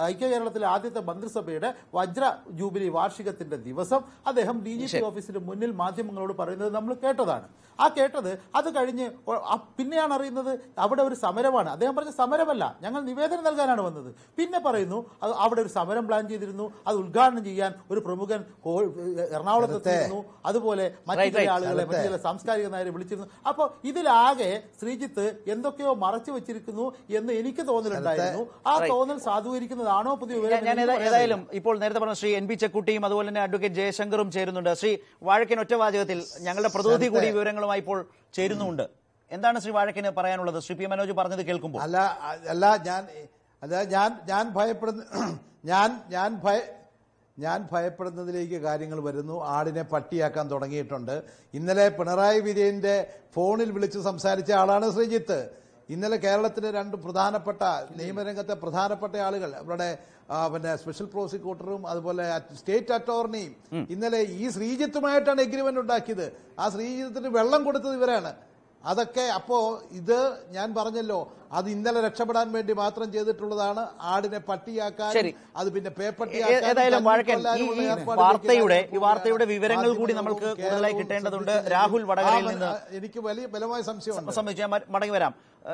Speaker 3: ഐക്യ കേരളത്തിലെ ആദ്യത്തെ മന്ത്രിസഭയുടെ വജ്ര ജൂബിലി വാർഷികത്തിന്റെ ദിവസം അദ്ദേഹം ഡി ജി പി ഓഫീസിന് മുന്നിൽ മാധ്യമങ്ങളോട് പറയുന്നത് നമ്മൾ കേട്ടതാണ്. ആ കേട്ടത് അത് കഴിഞ്ഞ് പിന്നെയാണ് അറിയുന്നത് അവിടെ ഒരു സമരമാണ്. അദ്ദേഹം പറഞ്ഞ സമരമല്ല ഞങ്ങൾ നിവേദനം നൽകാനാണ് വന്നത്. പിന്നെ പറയുന്നു അവിടെ ഒരു സമരം പ്ലാൻ ചെയ്തിരുന്നു അത് ഉദ്ഘാടനം ചെയ്യാൻ ഒരു പ്രമുഖൻ എറണാകുളത്ത് എത്തിയിരുന്നു. അതുപോലെ മറ്റു ചില ആളുകളെ മറ്റു ചില സാംസ്കാരിക നായരെ വിളിച്ചിരുന്നു. അപ്പോൾ ഇതിലാകെ ശ്രീജിത്ത് എന്തൊക്കെയോ മറച്ചു വെച്ചിരിക്കുന്നു എന്ന് എനിക്ക് തോന്നലുണ്ടായിരുന്നു. ആ തോന്നൽ സാധൂകരിക്കുന്നതാണോ പുതിയ വിവരം
Speaker 1: ഞാൻ- ഏതായാലും ഇപ്പോൾ നേരത്തെ പറഞ്ഞ ശ്രീ എൻ പി ചെക്കുട്ടിയും അതുപോലെ തന്നെ അഡ്വക്കേറ്റ് ജയശങ്കറും ചേരുന്നുണ്ട്. ശ്രീ വാഴക്കൻ ഒറ്റ വാചകത്തിൽ ഞങ്ങളുടെ പ്രതിനിധി കൂടി വിവരങ്ങളുമായി ഇപ്പോൾ ചേരുന്നുണ്ട്. എന്താണ് ശ്രീ വാഴക്കിന് പറയാനുള്ളത്? ശ്രീ പി മനോജ് പറഞ്ഞത് കേൾക്കുമ്പോൾ.
Speaker 2: അല്ല അല്ല ഞാൻ അല്ല ഞാൻ ഞാൻ ഭയപ്പെടുന്ന ഞാൻ ഞാൻ ഭയ ഞാൻ ഭയപ്പെടുന്നതിലേക്ക് കാര്യങ്ങൾ വരുന്നു. ആടിനെ പട്ടിയാക്കാൻ തുടങ്ങിയിട്ടുണ്ട്. ഇന്നലെ പിണറായി വിജയന്റെ ഫോണിൽ വിളിച്ച് സംസാരിച്ച ആളാണ് ശ്രീജിത്ത്. ഇന്നലെ കേരളത്തിലെ രണ്ട് പ്രധാനപ്പെട്ട നിയമരംഗത്തെ പ്രധാനപ്പെട്ട ആളുകൾ അവരുടെ പിന്നെ സ്പെഷ്യൽ പ്രോസിക്യൂട്ടറും അതുപോലെ സ്റ്റേറ്റ് അറ്റോർണിയും ഇന്നലെ ഈ ശ്രീജിത്തുമായിട്ടാണ് എഗ്രിമെന്റ് ഉണ്ടാക്കിയത്. ആ ശ്രീജിത്തിന് വെള്ളം കൊടുത്തത് ഇവരാണ്. അതൊക്കെ അപ്പോ ഇത് ഞാൻ പറഞ്ഞല്ലോ അത് ഇന്നലെ രക്ഷപ്പെടാൻ വേണ്ടി മാത്രം ചെയ്തിട്ടുള്ളതാണ്. ആടിനെ പട്ടിയാക്കാൻ അത് പിന്നെ
Speaker 1: ഏതായാലും വാഴക്കൻ ഈ വാർത്തയുടെ ഈ വാർത്തയുടെ വിവരങ്ങൾ കൂടി
Speaker 2: നമുക്ക്
Speaker 1: നമ്മൾക്ക് കൂടുതലായി കിട്ടേണ്ടതുണ്ട്. രാഹുൽ വടകരയിൽ നിന്ന്
Speaker 2: എനിക്ക് വലിയ ബലമായ സംശയം
Speaker 1: സംബന്ധിച്ച് ഞാൻ മടങ്ങി വരാം.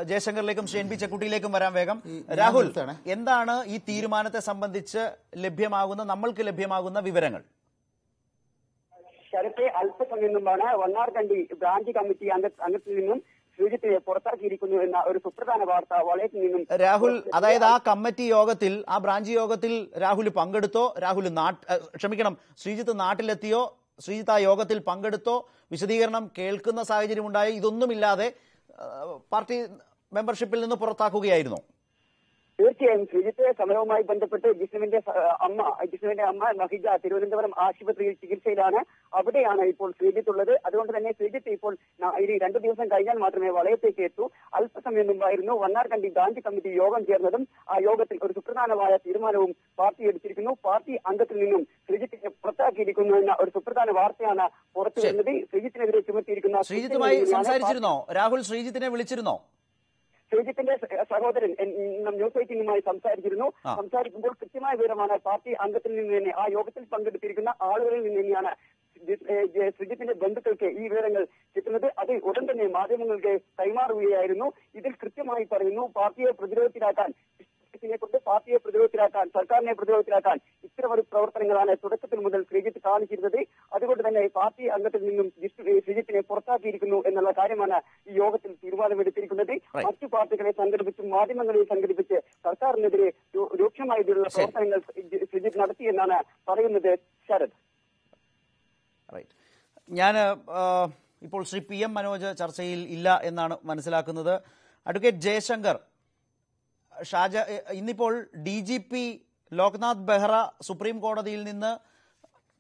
Speaker 1: ജയശങ്കറിലേക്കും ശ്രീ എൻ പി ചെക്കുട്ടിയിലേക്കും വരാം വേഗം. രാഹുൽ എന്താണ് ഈ തീരുമാനത്തെ സംബന്ധിച്ച് ലഭ്യമാകുന്ന നമ്മൾക്ക് ലഭ്യമാകുന്ന വിവരങ്ങൾ?
Speaker 4: ശരത്തെ അല്പസമയം നിന്നുമാണ് വണ്ണാർകണ്ടി ബ്രാഞ്ച് കമ്മിറ്റി അംഗ അംഗത്തിൽ നിന്നും ശ്രീജിത്തിനെ പുറത്താക്കിയിരിക്കുന്നു എന്ന ഒരു സുപ്രധാന വാർത്ത വളയത്തിൽ നിന്നും
Speaker 1: രാഹുൽ അതായത് ആ കമ്മിറ്റി യോഗത്തിൽ ആ ബ്രാഞ്ച് യോഗത്തിൽ രാഹുൽ പങ്കെടുത്തോ രാഹുൽ നാട്ട് ക്ഷമിക്കണം ശ്രീജിത്ത് നാട്ടിലെത്തിയോ ശ്രീജിത്ത് ആ യോഗത്തിൽ പങ്കെടുത്തോ വിശദീകരണം കേൾക്കുന്ന സാഹചര്യം ഉണ്ടായി ഇതൊന്നുമില്ലാതെ പാർട്ടി മെമ്പർഷിപ്പിൽ നിന്ന് പുറത്താക്കുകയായിരുന്നോ.
Speaker 4: തീർച്ചയായും ശുചിത്വ സമരവുമായി ബന്ധപ്പെട്ട് ജിസ്നുവിന്റെ അമ്മ ജിസ്നുവിന്റെ അമ്മ മഹിജ തിരുവനന്തപുരം ആശുപത്രിയിൽ ചികിത്സയിലാണ്. അവിടെയാണ് ഇപ്പോൾ ശ്രീജിത്ത് ഉള്ളത് അതുകൊണ്ട് തന്നെ ശ്രീജിത്ത് ഇപ്പോൾ ഇനി രണ്ടു ദിവസം കഴിഞ്ഞാൽ മാത്രമേ വളയത്തേക്ക് എത്തൂ. അല്പസമയം മുമ്പായിരുന്നു വണ്ണാർകണ്ടി ഗാന്ധി കമ്മിറ്റി യോഗം ചേർന്നതും ആ യോഗത്തിൽ ഒരു സുപ്രധാനമായ തീരുമാനവും പാർട്ടി എടുത്തിരിക്കുന്നു. പാർട്ടി അംഗത്തിൽ നിന്നും ശ്രീജിത്തിനെ പുറത്താക്കിയിരിക്കുന്നു എന്ന ഒരു സുപ്രധാന വാർത്തയാണ് പുറത്തു വരുന്നത് ശ്രീജിത്തിനെതിരെ ചുമത്തിയിരിക്കുന്ന
Speaker 1: ശ്രീജിത്തുമായി സംസാരിച്ചിരുന്നോ? രാഹുൽ ശ്രീജിത്തിനെ വിളിച്ചിരുന്നോ?
Speaker 4: ശ്രീജിത്തിന്റെ സഹോദരൻ ന്യൂസ് എയ്റ്റീനുമായി സംസാരിച്ചിരുന്നു. സംസാരിക്കുമ്പോൾ കൃത്യമായ വിവരമാണ് പാർട്ടി അംഗത്തിൽ നിന്ന് തന്നെ ആ യോഗത്തിൽ പങ്കെടുത്തിരിക്കുന്ന ആളുകളിൽ നിന്ന് തന്നെയാണ് ശ്രീജിത്തിന്റെ ബന്ധുക്കൾക്ക് ഈ വിവരങ്ങൾ കിട്ടുന്നത്. അത് ഉടൻ തന്നെ മാധ്യമങ്ങൾക്ക് കൈമാറുകയായിരുന്നു. ഇതിൽ കൃത്യമായി പറയുന്നു പാർട്ടിയെ പ്രതിരോധത്തിലാക്കാൻ ശ്രീജിത്തിനെ കൊണ്ട് പാർട്ടിയെ പ്രതിരോധത്തിലാക്കാൻ സർക്കാരിനെ പ്രതിരോധത്തിലാക്കാൻ ഇത്തരം ഒരു പ്രവർത്തനങ്ങളാണ് തുടക്കത്തിൽ മുതൽ ശ്രീജിത്ത് കാണിച്ചിരുന്നത്. അതുകൊണ്ട് തന്നെ പാർട്ടി അംഗത്തിൽ നിന്നും ശ്രീജിത്തിനെ പുറത്താക്കിയിരിക്കുന്നു എന്നുള്ള കാര്യമാണ് ഈ യോഗത്തിൽ തീരുമാനമെടുത്തിരിക്കുന്നത്. മറ്റു പാർട്ടികളെ സംഘടിപ്പിച്ചും മാധ്യമങ്ങളെ സംഘടിപ്പിച്ച് സർക്കാരിനെതിരെ രൂക്ഷമായ രൂക്ഷമായിട്ടുള്ള പ്രവർത്തനങ്ങൾ ശ്രീജിത്ത് നടത്തിയെന്നാണ് പറയുന്നത് ശരത്.
Speaker 1: ഞാൻ ഇപ്പോൾ ശ്രീ പി എം മനോജ് ചർച്ചയിൽ ഇല്ല എന്നാണ് മനസ്സിലാക്കുന്നത്. അഡ്വക്കേറ്റ് ജയശങ്കർ ഷാജ ഇന്നിപ്പോൾ D G P Loknath Behra supreme കോടതിയിൽ നിന്ന്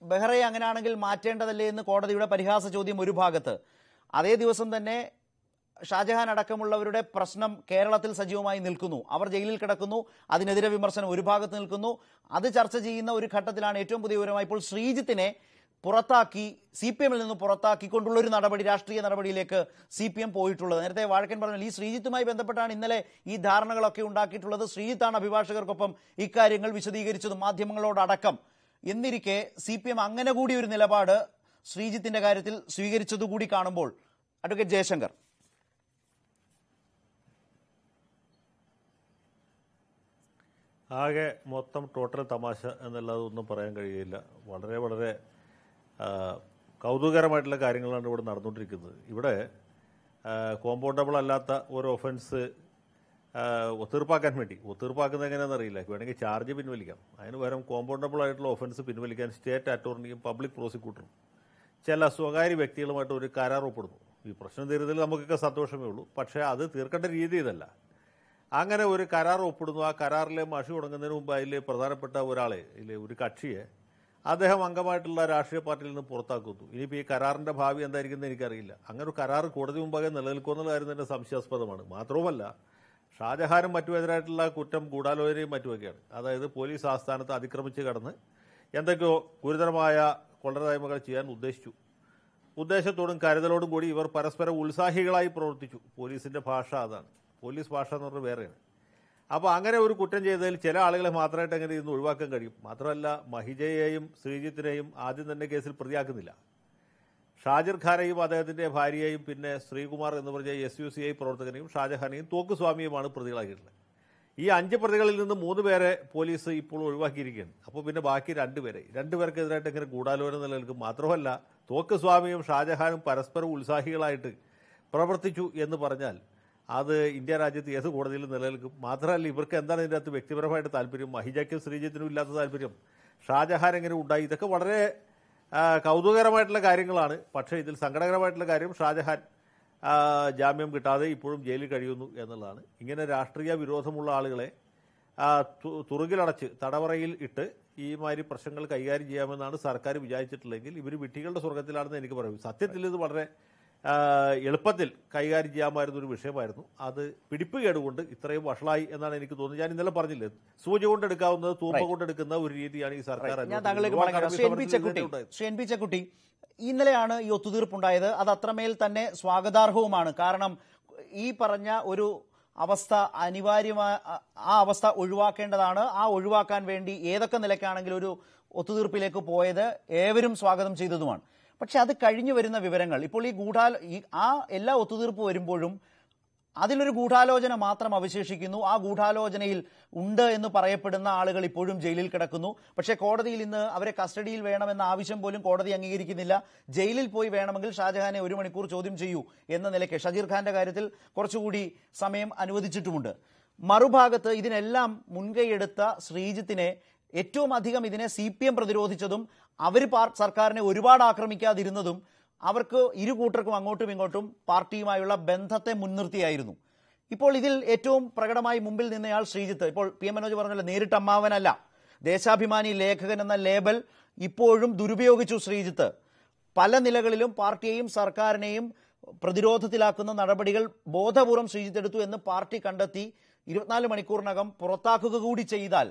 Speaker 1: ബെഹ്റയെ അങ്ങനെയാണെങ്കിൽ മാറ്റേണ്ടതല്ലേ എന്ന് കോടതിയുടെ പരിഹാസ ചോദ്യം ഒരു ഭാഗത്ത്. അതേ ദിവസം തന്നെ ഷാജഹാൻ അടക്കമുള്ളവരുടെ പ്രശ്നം കേരളത്തിൽ സജീവമായി നിൽക്കുന്നു. അവർ ജയിലിൽ കിടക്കുന്നു. അതിനെതിരെ വിമർശനം ഒരു ഭാഗത്ത് നിൽക്കുന്നു. അത് ചർച്ച ചെയ്യുന്ന ഒരു ഘട്ടത്തിലാണ് ഏറ്റവും പുതിയ വിവരമായി ഇപ്പോൾ ശ്രീജിത്തിനെ പുറത്താക്കി സി പി എമ്മിൽ നിന്ന് പുറത്താക്കിക്കൊണ്ടുള്ള ഒരു നടപടി രാഷ്ട്രീയ നടപടിയിലേക്ക് സി പി എം പോയിട്ടുള്ളത്. നേരത്തെ വാഴക്കൻ പറഞ്ഞു ഈ ശ്രീജിത്തുമായി ബന്ധപ്പെട്ടാണ് ഇന്നലെ ഈ ധാരണകളൊക്കെ ഉണ്ടാക്കിയിട്ടുള്ളത്. ശ്രീജിത്താണ് അഭിഭാഷകർക്കൊപ്പം ഇക്കാര്യങ്ങൾ വിശദീകരിച്ചത് മാധ്യമങ്ങളോടടക്കം. എന്നിരിക്കെ സി പി എം അങ്ങനെ കൂടി ഒരു നിലപാട് ശ്രീജിത്തിന്റെ കാര്യത്തിൽ സ്വീകരിച്ചതുകൂടി കാണുമ്പോൾ അഡ്വക്കേറ്റ് ജയശങ്കർ.
Speaker 5: ആകെ മൊത്തം ടോട്ടൽ തമാശ എന്നുള്ളതൊന്നും പറയാൻ കഴിയില്ല വളരെ വളരെ കൗതുകകരമായിട്ടുള്ള കാര്യങ്ങളാണ് ഇവിടെ നടന്നുകൊണ്ടിരിക്കുന്നത്. ഇവിടെ കോമ്പൗണ്ടബിൾ അല്ലാത്ത ഒരു ഒഫൻസ് ഒത്തീർപ്പാക്കാൻ വേണ്ടി. ഒത്തീർപ്പാക്കുന്നത് എങ്ങനെയാണെന്ന് അറിയില്ല. വേണമെങ്കിൽ ചാർജ് പിൻവലിക്കാം. അതിന് പകരം കോമ്പൗണ്ടബിൾ ആയിട്ടുള്ള ഒഫൻസ് പിൻവലിക്കാൻ സ്റ്റേറ്റ് അറ്റോർണിയും പബ്ലിക് പ്രോസിക്യൂട്ടറും ചില സ്വകാര്യ വ്യക്തികളുമായിട്ട് ഒരു കരാർ ഒപ്പിടുന്നു ഈ പ്രശ്നം തീരുന്നതിൽ നമുക്കൊക്കെ സന്തോഷമേ ഉള്ളൂ. പക്ഷേ അത് തീർക്കേണ്ട രീതി ഇതല്ല. അങ്ങനെ ഒരു കരാർ ഒപ്പിടുന്നു ആ കരാറിലെ മഷി തുടങ്ങുന്നതിന് മുമ്പ് അതിലെ പ്രധാനപ്പെട്ട ഒരാളെ ഇതിലെ ഒരു കക്ഷിയെ അദ്ദേഹം അംഗമായിട്ടുള്ള രാഷ്ട്രീയ പാർട്ടിയിൽ നിന്ന് പുറത്താക്കുന്നു. ഇനിയിപ്പോൾ ഈ കരാറിന്റെ ഭാവി എന്തായിരിക്കും എന്ന് എനിക്കറിയില്ല. അങ്ങനെ ഒരു കരാർ കോടതി മുമ്പാകെ നിലനിൽക്കുന്നുള്ള കാര്യം തന്നെ സംശയാസ്പദമാണ്. മാത്രവുമല്ല ഷാജഹാനും മറ്റുമെതിരായിട്ടുള്ള കുറ്റം ഗൂഢാലോചനയും മറ്റുമൊക്കെയാണ്. അതായത് പോലീസ് ആസ്ഥാനത്ത് അതിക്രമിച്ച് കടന്ന് എന്തൊക്കെയോ ഗുരുതരമായ കൊള്ളരായ്മകൾ ചെയ്യാൻ ഉദ്ദേശിച്ചു. ഉദ്ദേശത്തോടും കരുതലോടും കൂടി ഇവർ പരസ്പരം ഉത്സാഹികളായി പ്രവർത്തിച്ചു. പോലീസിന്റെ ഭാഷ അതാണ്. പോലീസ് ഭാഷ എന്ന് പറഞ്ഞാൽ വേറെയാണ്. അപ്പോൾ അങ്ങനെ ഒരു കുറ്റം ചെയ്തതിൽ ചില ആളുകളെ മാത്രമായിട്ട് അങ്ങനെ ഇന്ന് ഒഴിവാക്കാൻ കഴിയും. മാത്രമല്ല മഹിജയെയും ശ്രീജിത്തിനെയും ആദ്യം തന്നെ കേസിൽ പ്രതിയാക്കുന്നില്ല. ഷാജിർ ഖാനെയും അദ്ദേഹത്തിന്റെ ഭാര്യയെയും പിന്നെ ശ്രീകുമാർ എന്ന് പറഞ്ഞ എസ് യു സി ഐ പ്രവർത്തകനെയും ഷാജഹാനെയും തോക്കുസ്വാമിയുമാണ് പ്രതികളാക്കിയിട്ടുള്ളത്. ഈ അഞ്ച് പ്രതികളിൽ നിന്ന് മൂന്ന് പേരെ പോലീസ് ഇപ്പോൾ ഒഴിവാക്കിയിരിക്കുകയാണ്. അപ്പോൾ പിന്നെ ബാക്കി രണ്ടുപേരെ രണ്ടുപേർക്കെതിരായിട്ട് ഇങ്ങനെ ഗൂഢാലോചന നിലനിൽക്കും. മാത്രമല്ല തോക്കുസ്വാമിയും ഷാജഹാനും പരസ്പരം ഉത്സാഹികളായിട്ട് പ്രവർത്തിച്ചു എന്ന് പറഞ്ഞാൽ അത് ഇന്ത്യ രാജ്യത്ത് ഏത് കോടതിയിലും നിലനിൽക്കും. മാത്രമല്ല ഇവർക്ക് എന്താണ് ഇതിന്റെ അകത്ത് വ്യക്തിപരമായിട്ട് താല്പര്യം? മഹിജയ്ക്കും ശ്രീജിത്തിനും ഇല്ലാത്ത താല്പര്യം. ഷാജഹാൻ എങ്ങനെ ഉണ്ടായി? ഇതൊക്കെ വളരെ കൗതുകകരമായിട്ടുള്ള കാര്യങ്ങളാണ്. പക്ഷേ ഇതിൽ സങ്കടകരമായിട്ടുള്ള കാര്യം ഷാജഹാൻ ജാമ്യം കിട്ടാതെ ഇപ്പോഴും ജയിലിൽ കഴിയുന്നു എന്നുള്ളതാണ്. ഇങ്ങനെ രാഷ്ട്രീയ വിരോധമുള്ള ആളുകളെ തുറുകിലടച്ച് തടവറയിൽ ഇട്ട് ഈ മാതിരി പ്രശ്നങ്ങൾ കൈകാര്യം ചെയ്യാമെന്നാണ് സർക്കാർ വിചാരിച്ചിട്ടുള്ളതെങ്കിൽ ഇവർ വിട്ടികളുടെ സ്വർഗത്തിലാണെന്ന് എനിക്ക് പറയും. സത്യത്തിൽ ഇത് വളരെ എളുപ്പത്തിൽ കൈകാര്യം ചെയ്യാമായിരുന്ന ഒരു വിഷയമായിരുന്നു. അത് പിടിപ്പ് കേടുകൊണ്ട് ഇത്രയും വഷളായി എന്നാണ് എനിക്ക് തോന്നുന്നത്. ഞാൻ ഇന്നലെ പറഞ്ഞില്ലേ സൂചി കൊണ്ടെടുക്കാവുന്നത് തൂമ്പ കൊണ്ടെടുക്കുന്ന ഒരു രീതിയാണ് ഈ സർക്കാർ
Speaker 1: ശ്രീ എൻ പി ചെക്കുട്ടി ഇന്നലെയാണ് ഈ ഒത്തുതീർപ്പുണ്ടായത്. അത് അത്രമേൽ തന്നെ സ്വാഗതാർഹവുമാണ്. കാരണം ഈ പറഞ്ഞ ഒരു അവസ്ഥ അനിവാര്യമായ ആ അവസ്ഥ ഒഴിവാക്കേണ്ടതാണ്. ആ ഒഴിവാക്കാൻ വേണ്ടി ഏതൊക്കെ നിലയ്ക്കാണെങ്കിലും ഒരു ഒത്തുതീർപ്പിലേക്ക് പോയത് ഏവരും സ്വാഗതം ചെയ്തതുമാണ്. പക്ഷെ അത് കഴിഞ്ഞു വരുന്ന വിവരങ്ങൾ. ഇപ്പോൾ ഈ ഗൂഢാല ഈ ആ എല്ലാ ഒത്തുതീർപ്പ് വരുമ്പോഴും അതിലൊരു ഗൂഢാലോചന മാത്രം അവശേഷിക്കുന്നു. ആ ഗൂഢാലോചനയിൽ ഉണ്ട് എന്ന് പറയപ്പെടുന്ന ആളുകൾ ഇപ്പോഴും ജയിലിൽ കിടക്കുന്നു. പക്ഷേ കോടതിയിൽ ഇന്ന് അവരെ കസ്റ്റഡിയിൽ വേണമെന്ന ആവശ്യം പോലും കോടതി അംഗീകരിക്കുന്നില്ല. ജയിലിൽ പോയി വേണമെങ്കിൽ ഷാജഹാനെ ഒരു മണിക്കൂർ ചോദ്യം ചെയ്യൂ എന്ന നിലയ്ക്ക് ഷജീർ ഖാന്റെ കാര്യത്തിൽ കുറച്ചുകൂടി സമയം അനുവദിച്ചിട്ടുമുണ്ട്. മറുഭാഗത്ത് ഇതിനെല്ലാം മുൻകൈയെടുത്ത ശ്രീജിത്തിനെ ഏറ്റവും അധികം ഇതിനെ സി പി എം പ്രതിരോധിച്ചതും അവർ സർക്കാരിനെ ഒരുപാട് ആക്രമിക്കാതിരുന്നതും അവർക്ക് ഇരു കൂട്ടർക്കും അങ്ങോട്ടും ഇങ്ങോട്ടും പാർട്ടിയുമായുള്ള ബന്ധത്തെ മുൻനിർത്തിയായിരുന്നു. ഇപ്പോൾ ഇതിൽ ഏറ്റവും പ്രകടമായി മുമ്പിൽ നിന്നയാൾ ശ്രീജിത്ത്. ഇപ്പോൾ പി എം മനോജ് പറഞ്ഞല്ലോ നേരിട്ട് അമ്മാവനല്ല. ദേശാഭിമാനി ലേഖകൻ എന്ന ലേബൽ ഇപ്പോഴും ദുരുപയോഗിച്ചു ശ്രീജിത്ത്. പല നിലകളിലും പാർട്ടിയെയും സർക്കാരിനെയും പ്രതിരോധത്തിലാക്കുന്ന നടപടികൾ ബോധപൂർവം ശ്രീജിത്ത് എടുത്തു എന്ന് പാർട്ടി കണ്ടെത്തി ഇരുപത്തിനാല് മണിക്കൂറിനകം പുറത്താക്കുക കൂടി ചെയ്താൽ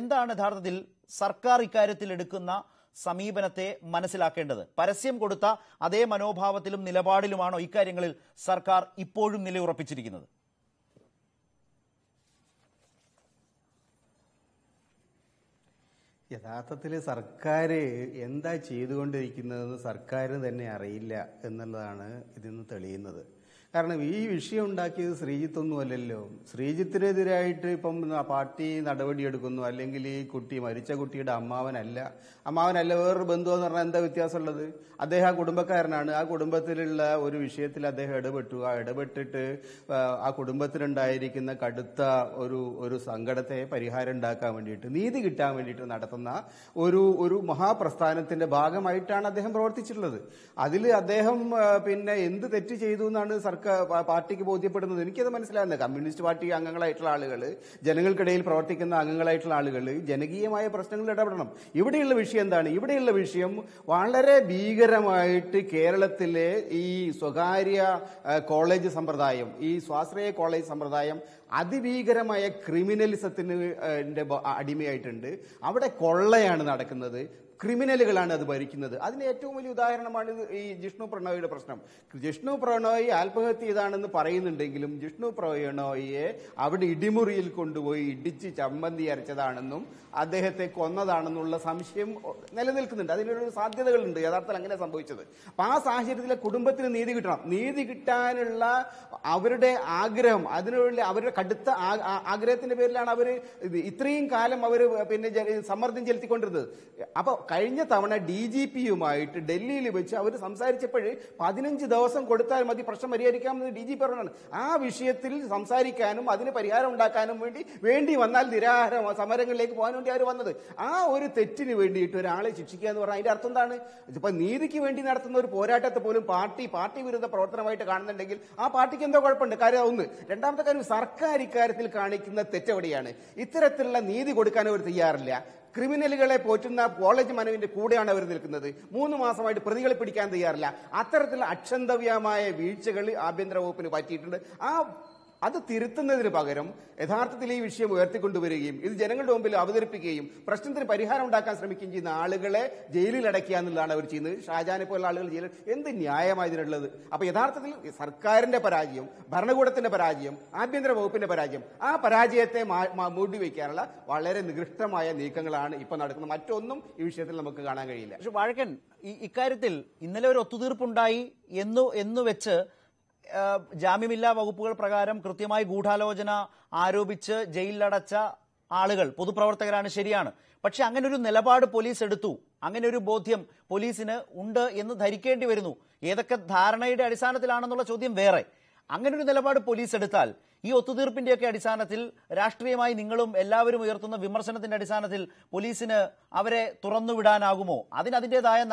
Speaker 1: എന്താണ് യഥാർത്ഥത്തിൽ സർക്കാർ ഇക്കാര്യത്തിൽ എടുക്കുന്ന സമീപനത്തെ മനസ്സിലാക്കേണ്ടത്? പരസ്യം കൊടുത്ത അതേ മനോഭാവത്തിലും നിലപാടിലുമാണോ ഇക്കാര്യങ്ങളിൽ സർക്കാർ ഇപ്പോഴും നിലയുറപ്പിച്ചിരിക്കുന്നത്?
Speaker 6: യഥാർത്ഥത്തിൽ സർക്കാർ എന്താ ചെയ്തുകൊണ്ടിരിക്കുന്നതെന്ന് സർക്കാരിന് തന്നെ അറിയില്ല എന്നുള്ളതാണ് ഇതിന്ന് തെളിയുന്നത്. കാരണം ഈ വിഷയം ഉണ്ടാക്കിയത് ശ്രീജിത്തൊന്നുമല്ലല്ലോ ശ്രീജിത്തിനെതിരായിട്ട് ഇപ്പം പാർട്ടി നടപടിയെടുക്കുന്നു. അല്ലെങ്കിൽ ഈ കുട്ടി മരിച്ച കുട്ടിയുടെ അമ്മാവനല്ല. അമ്മാവനല്ല വേറൊരു ബന്ധു എന്ന് പറഞ്ഞാൽ എന്താ വ്യത്യാസമുള്ളത്? അദ്ദേഹം ആ കുടുംബക്കാരനാണ്. ആ കുടുംബത്തിലുള്ള ഒരു വിഷയത്തിൽ അദ്ദേഹം ഇടപെട്ടു. ആ ഇടപെട്ടിട്ട് ആ, കുടുംബത്തിലുണ്ടായിരിക്കുന്ന കടുത്ത ഒരു ഒരു സങ്കടത്തെ പരിഹാരം ഉണ്ടാക്കാൻ വേണ്ടിയിട്ട് നീതി കിട്ടാൻ വേണ്ടിയിട്ട് നടത്തുന്ന ഒരു ഒരു മഹാപ്രസ്ഥാനത്തിന്റെ ഭാഗമായിട്ടാണ് അദ്ദേഹം പ്രവർത്തിച്ചിട്ടുള്ളത്. അതിൽ അദ്ദേഹം പിന്നെ എന്ത് തെറ്റ് ചെയ്തു എന്നാണ് സർക്കാർ പാ- പാർട്ടിക്ക് ബോധ്യപ്പെടുന്നത് എനിക്കത് മനസ്സിലാകുന്നത് കമ്മ്യൂണിസ്റ്റ് പാർട്ടി അംഗങ്ങളായിട്ടുള്ള ആളുകൾ ജനങ്ങൾക്കിടയിൽ പ്രവർത്തിക്കുന്ന അംഗങ്ങളായിട്ടുള്ള ആളുകൾ ജനകീയമായ പ്രശ്നങ്ങളിൽ ഇടപെടണം. ഇവിടെയുള്ള വിഷയം എന്താണ്? ഇവിടെയുള്ള വിഷയം വളരെ ഭീകരമായിട്ട് കേരളത്തിലെ ഈ സ്വകാര്യ കോളേജ് സമ്പ്രദായം ഈ സ്വാശ്രയ കോളേജ് സമ്പ്രദായം അതിഭീകരമായ ക്രിമിനലിസത്തിന് അടിമയായിട്ടുണ്ട്. അവിടെ കൊള്ളയാണ് നടക്കുന്നത്. ക്രിമിനലുകളാണ് അത് ഭരിക്കുന്നത്. അതിന് ഏറ്റവും വലിയ ഉദാഹരണമാണ് ഈ ജിഷ്ണു പ്രണോയിയുടെ പ്രശ്നം. ജിഷ്ണു പ്രണോയ് ആത്മഹത്യ ചെയ്താണെന്ന് പറയുന്നുണ്ടെങ്കിലും ജിഷ്ണു പ്രണോയിയെ അവിടെ ഇടിമുറിയിൽ കൊണ്ടുപോയി ഇടിച്ച് ചമ്മന്തി അരച്ചതാണെന്നും അദ്ദേഹത്തെ കൊന്നതാണെന്നുള്ള സംശയം നിലനിൽക്കുന്നുണ്ട്. അതിനൊരു സാധ്യതകളുണ്ട്. യഥാർത്ഥത്തിൽ അങ്ങനെ സംഭവിച്ചത്. അപ്പൊ ആ സാഹചര്യത്തിലെ കുടുംബത്തിന് നീതി കിട്ടണം. നീതി കിട്ടാനുള്ള അവരുടെ ആഗ്രഹം അതിനുള്ള അവരുടെ കടുത്ത ആഗ്രഹത്തിന്റെ പേരിലാണ് അവർ ഇത്രയും കാലം അവർ പിന്നെ സമ്മർദ്ദം ചെലുത്തിക്കൊണ്ടിരുന്നത്. അപ്പൊ കഴിഞ്ഞ തവണ ഡി ജി പിയുമായിട്ട് ഡൽഹിയിൽ വെച്ച് അവർ സംസാരിച്ചപ്പോൾ പതിനഞ്ച് ദിവസം കൊടുത്താൽ മതി പ്രശ്നം പരിഹരിക്കാമെന്ന് ഡി ജി പി പറഞ്ഞാണ് ആ വിഷയത്തിൽ സംസാരിക്കാനും അതിന് പരിഹാരം ഉണ്ടാക്കാനും വേണ്ടി വേണ്ടി വന്നാൽ നിരാഹാര സമരങ്ങളിലേക്ക് പോകാൻ വേണ്ടി അവർ വന്നത്? ആ ഒരു തെറ്റിന് വേണ്ടിയിട്ട് ഒരാളെ ശിക്ഷിക്കുക എന്ന് പറഞ്ഞാൽ അതിന്റെ അർത്ഥം എന്താണ്? ഇപ്പൊ നീതിക്ക് വേണ്ടി നടത്തുന്ന ഒരു പോരാട്ടത്തെ പോലും പാർട്ടി പാർട്ടി വിരുദ്ധ പ്രവർത്തനമായിട്ട് കാണുന്നുണ്ടെങ്കിൽ ആ പാർട്ടിക്ക് എന്തോ കുഴപ്പമുണ്ട്? കാര്യം ഒന്ന് രണ്ടാമത്തെ കാര്യം സർക്കാർ ഇക്കാര്യത്തിൽ കാണിക്കുന്ന തെറ്റെവിടെയാണ്? ഇത്തരത്തിലുള്ള നീതി കൊടുക്കാൻ അവർ തയ്യാറില്ല. ക്രിമിനലുകളെ പോറ്റുന്ന കോളേജ് മനവിന്റെ കൂടെയാണ് അവർ നിൽക്കുന്നത്. മൂന്ന് മാസമായിട്ട് പ്രതികളെ പിടിക്കാൻ തയ്യാറില്ല. അത്തരത്തിലുള്ള അക്ഷന്തവ്യമായ വീഴ്ചകൾ ആഭ്യന്തര വകുപ്പിന് പറ്റിയിട്ടുണ്ട്. ആ അത് തിരുത്തുന്നതിന് പകരം യഥാർത്ഥത്തിൽ ഈ വിഷയം ഉയർത്തിക്കൊണ്ടുവരികയും ഇത് ജനങ്ങളുടെ മുമ്പിൽ അവതരിപ്പിക്കുകയും പ്രശ്നത്തിന് പരിഹാരം ഉണ്ടാക്കാൻ ശ്രമിക്കുകയും ചെയ്യുന്ന ആളുകളെ ജയിലിൽ അടയ്ക്കുക എന്നുള്ളതാണ് അവർ ചെയ്യുന്നത്. ഷാജാനെ പോലുള്ള ആളുകൾ ജയിലിൽ എന്ത് ന്യായമായി ഇതിനുള്ളത്? അപ്പൊ യഥാർത്ഥത്തിൽ സർക്കാരിന്റെ പരാജയം ഭരണകൂടത്തിന്റെ പരാജയം ആഭ്യന്തര വകുപ്പിന്റെ പരാജയം ആ പരാജയത്തെ മൂടി വയ്ക്കാനുള്ള വളരെ നികൃഷ്ടമായ നീക്കങ്ങളാണ് ഇപ്പൊ നടക്കുന്നത്. മറ്റൊന്നും ഈ വിഷയത്തിൽ നമുക്ക് കാണാൻ കഴിയില്ല.
Speaker 1: പക്ഷെ വാഴക്കൻ ഇക്കാര്യത്തിൽ ഇന്നലെ ഒരു ഒത്തുതീർപ്പുണ്ടായി എന്നു എന്ന് വെച്ച് ജാമ്യമില്ലാ വകുപ്പുകൾ പ്രകാരം കൃത്യമായി ഗൂഢാലോചന ആരോപിച്ച് ജയിലിലടച്ച ആളുകൾ പൊതുപ്രവർത്തകരാണ് ശരിയാണ്. പക്ഷെ അങ്ങനെ ഒരു നിലപാട് പോലീസ് എടുത്തു. അങ്ങനെ ഒരു ബോധ്യം പോലീസിന് ഉണ്ട് എന്ന് ധരിക്കേണ്ടി വരുന്നു. ഏതൊക്കെ ധാരണയുടെ അടിസ്ഥാനത്തിലാണെന്നുള്ള ചോദ്യം വേറെ. അങ്ങനെ ഒരു നിലപാട് പോലീസ് എടുത്താൽ ഈ ഒത്തുതീർപ്പിന്റെയൊക്കെ അടിസ്ഥാനത്തിൽ രാഷ്ട്രീയമായി നിങ്ങളും എല്ലാവരും ഉയർത്തുന്ന വിമർശനത്തിന്റെ അടിസ്ഥാനത്തിൽ പോലീസിന് അവരെ തുറന്നുവിടാനാകുമോ? അതിന്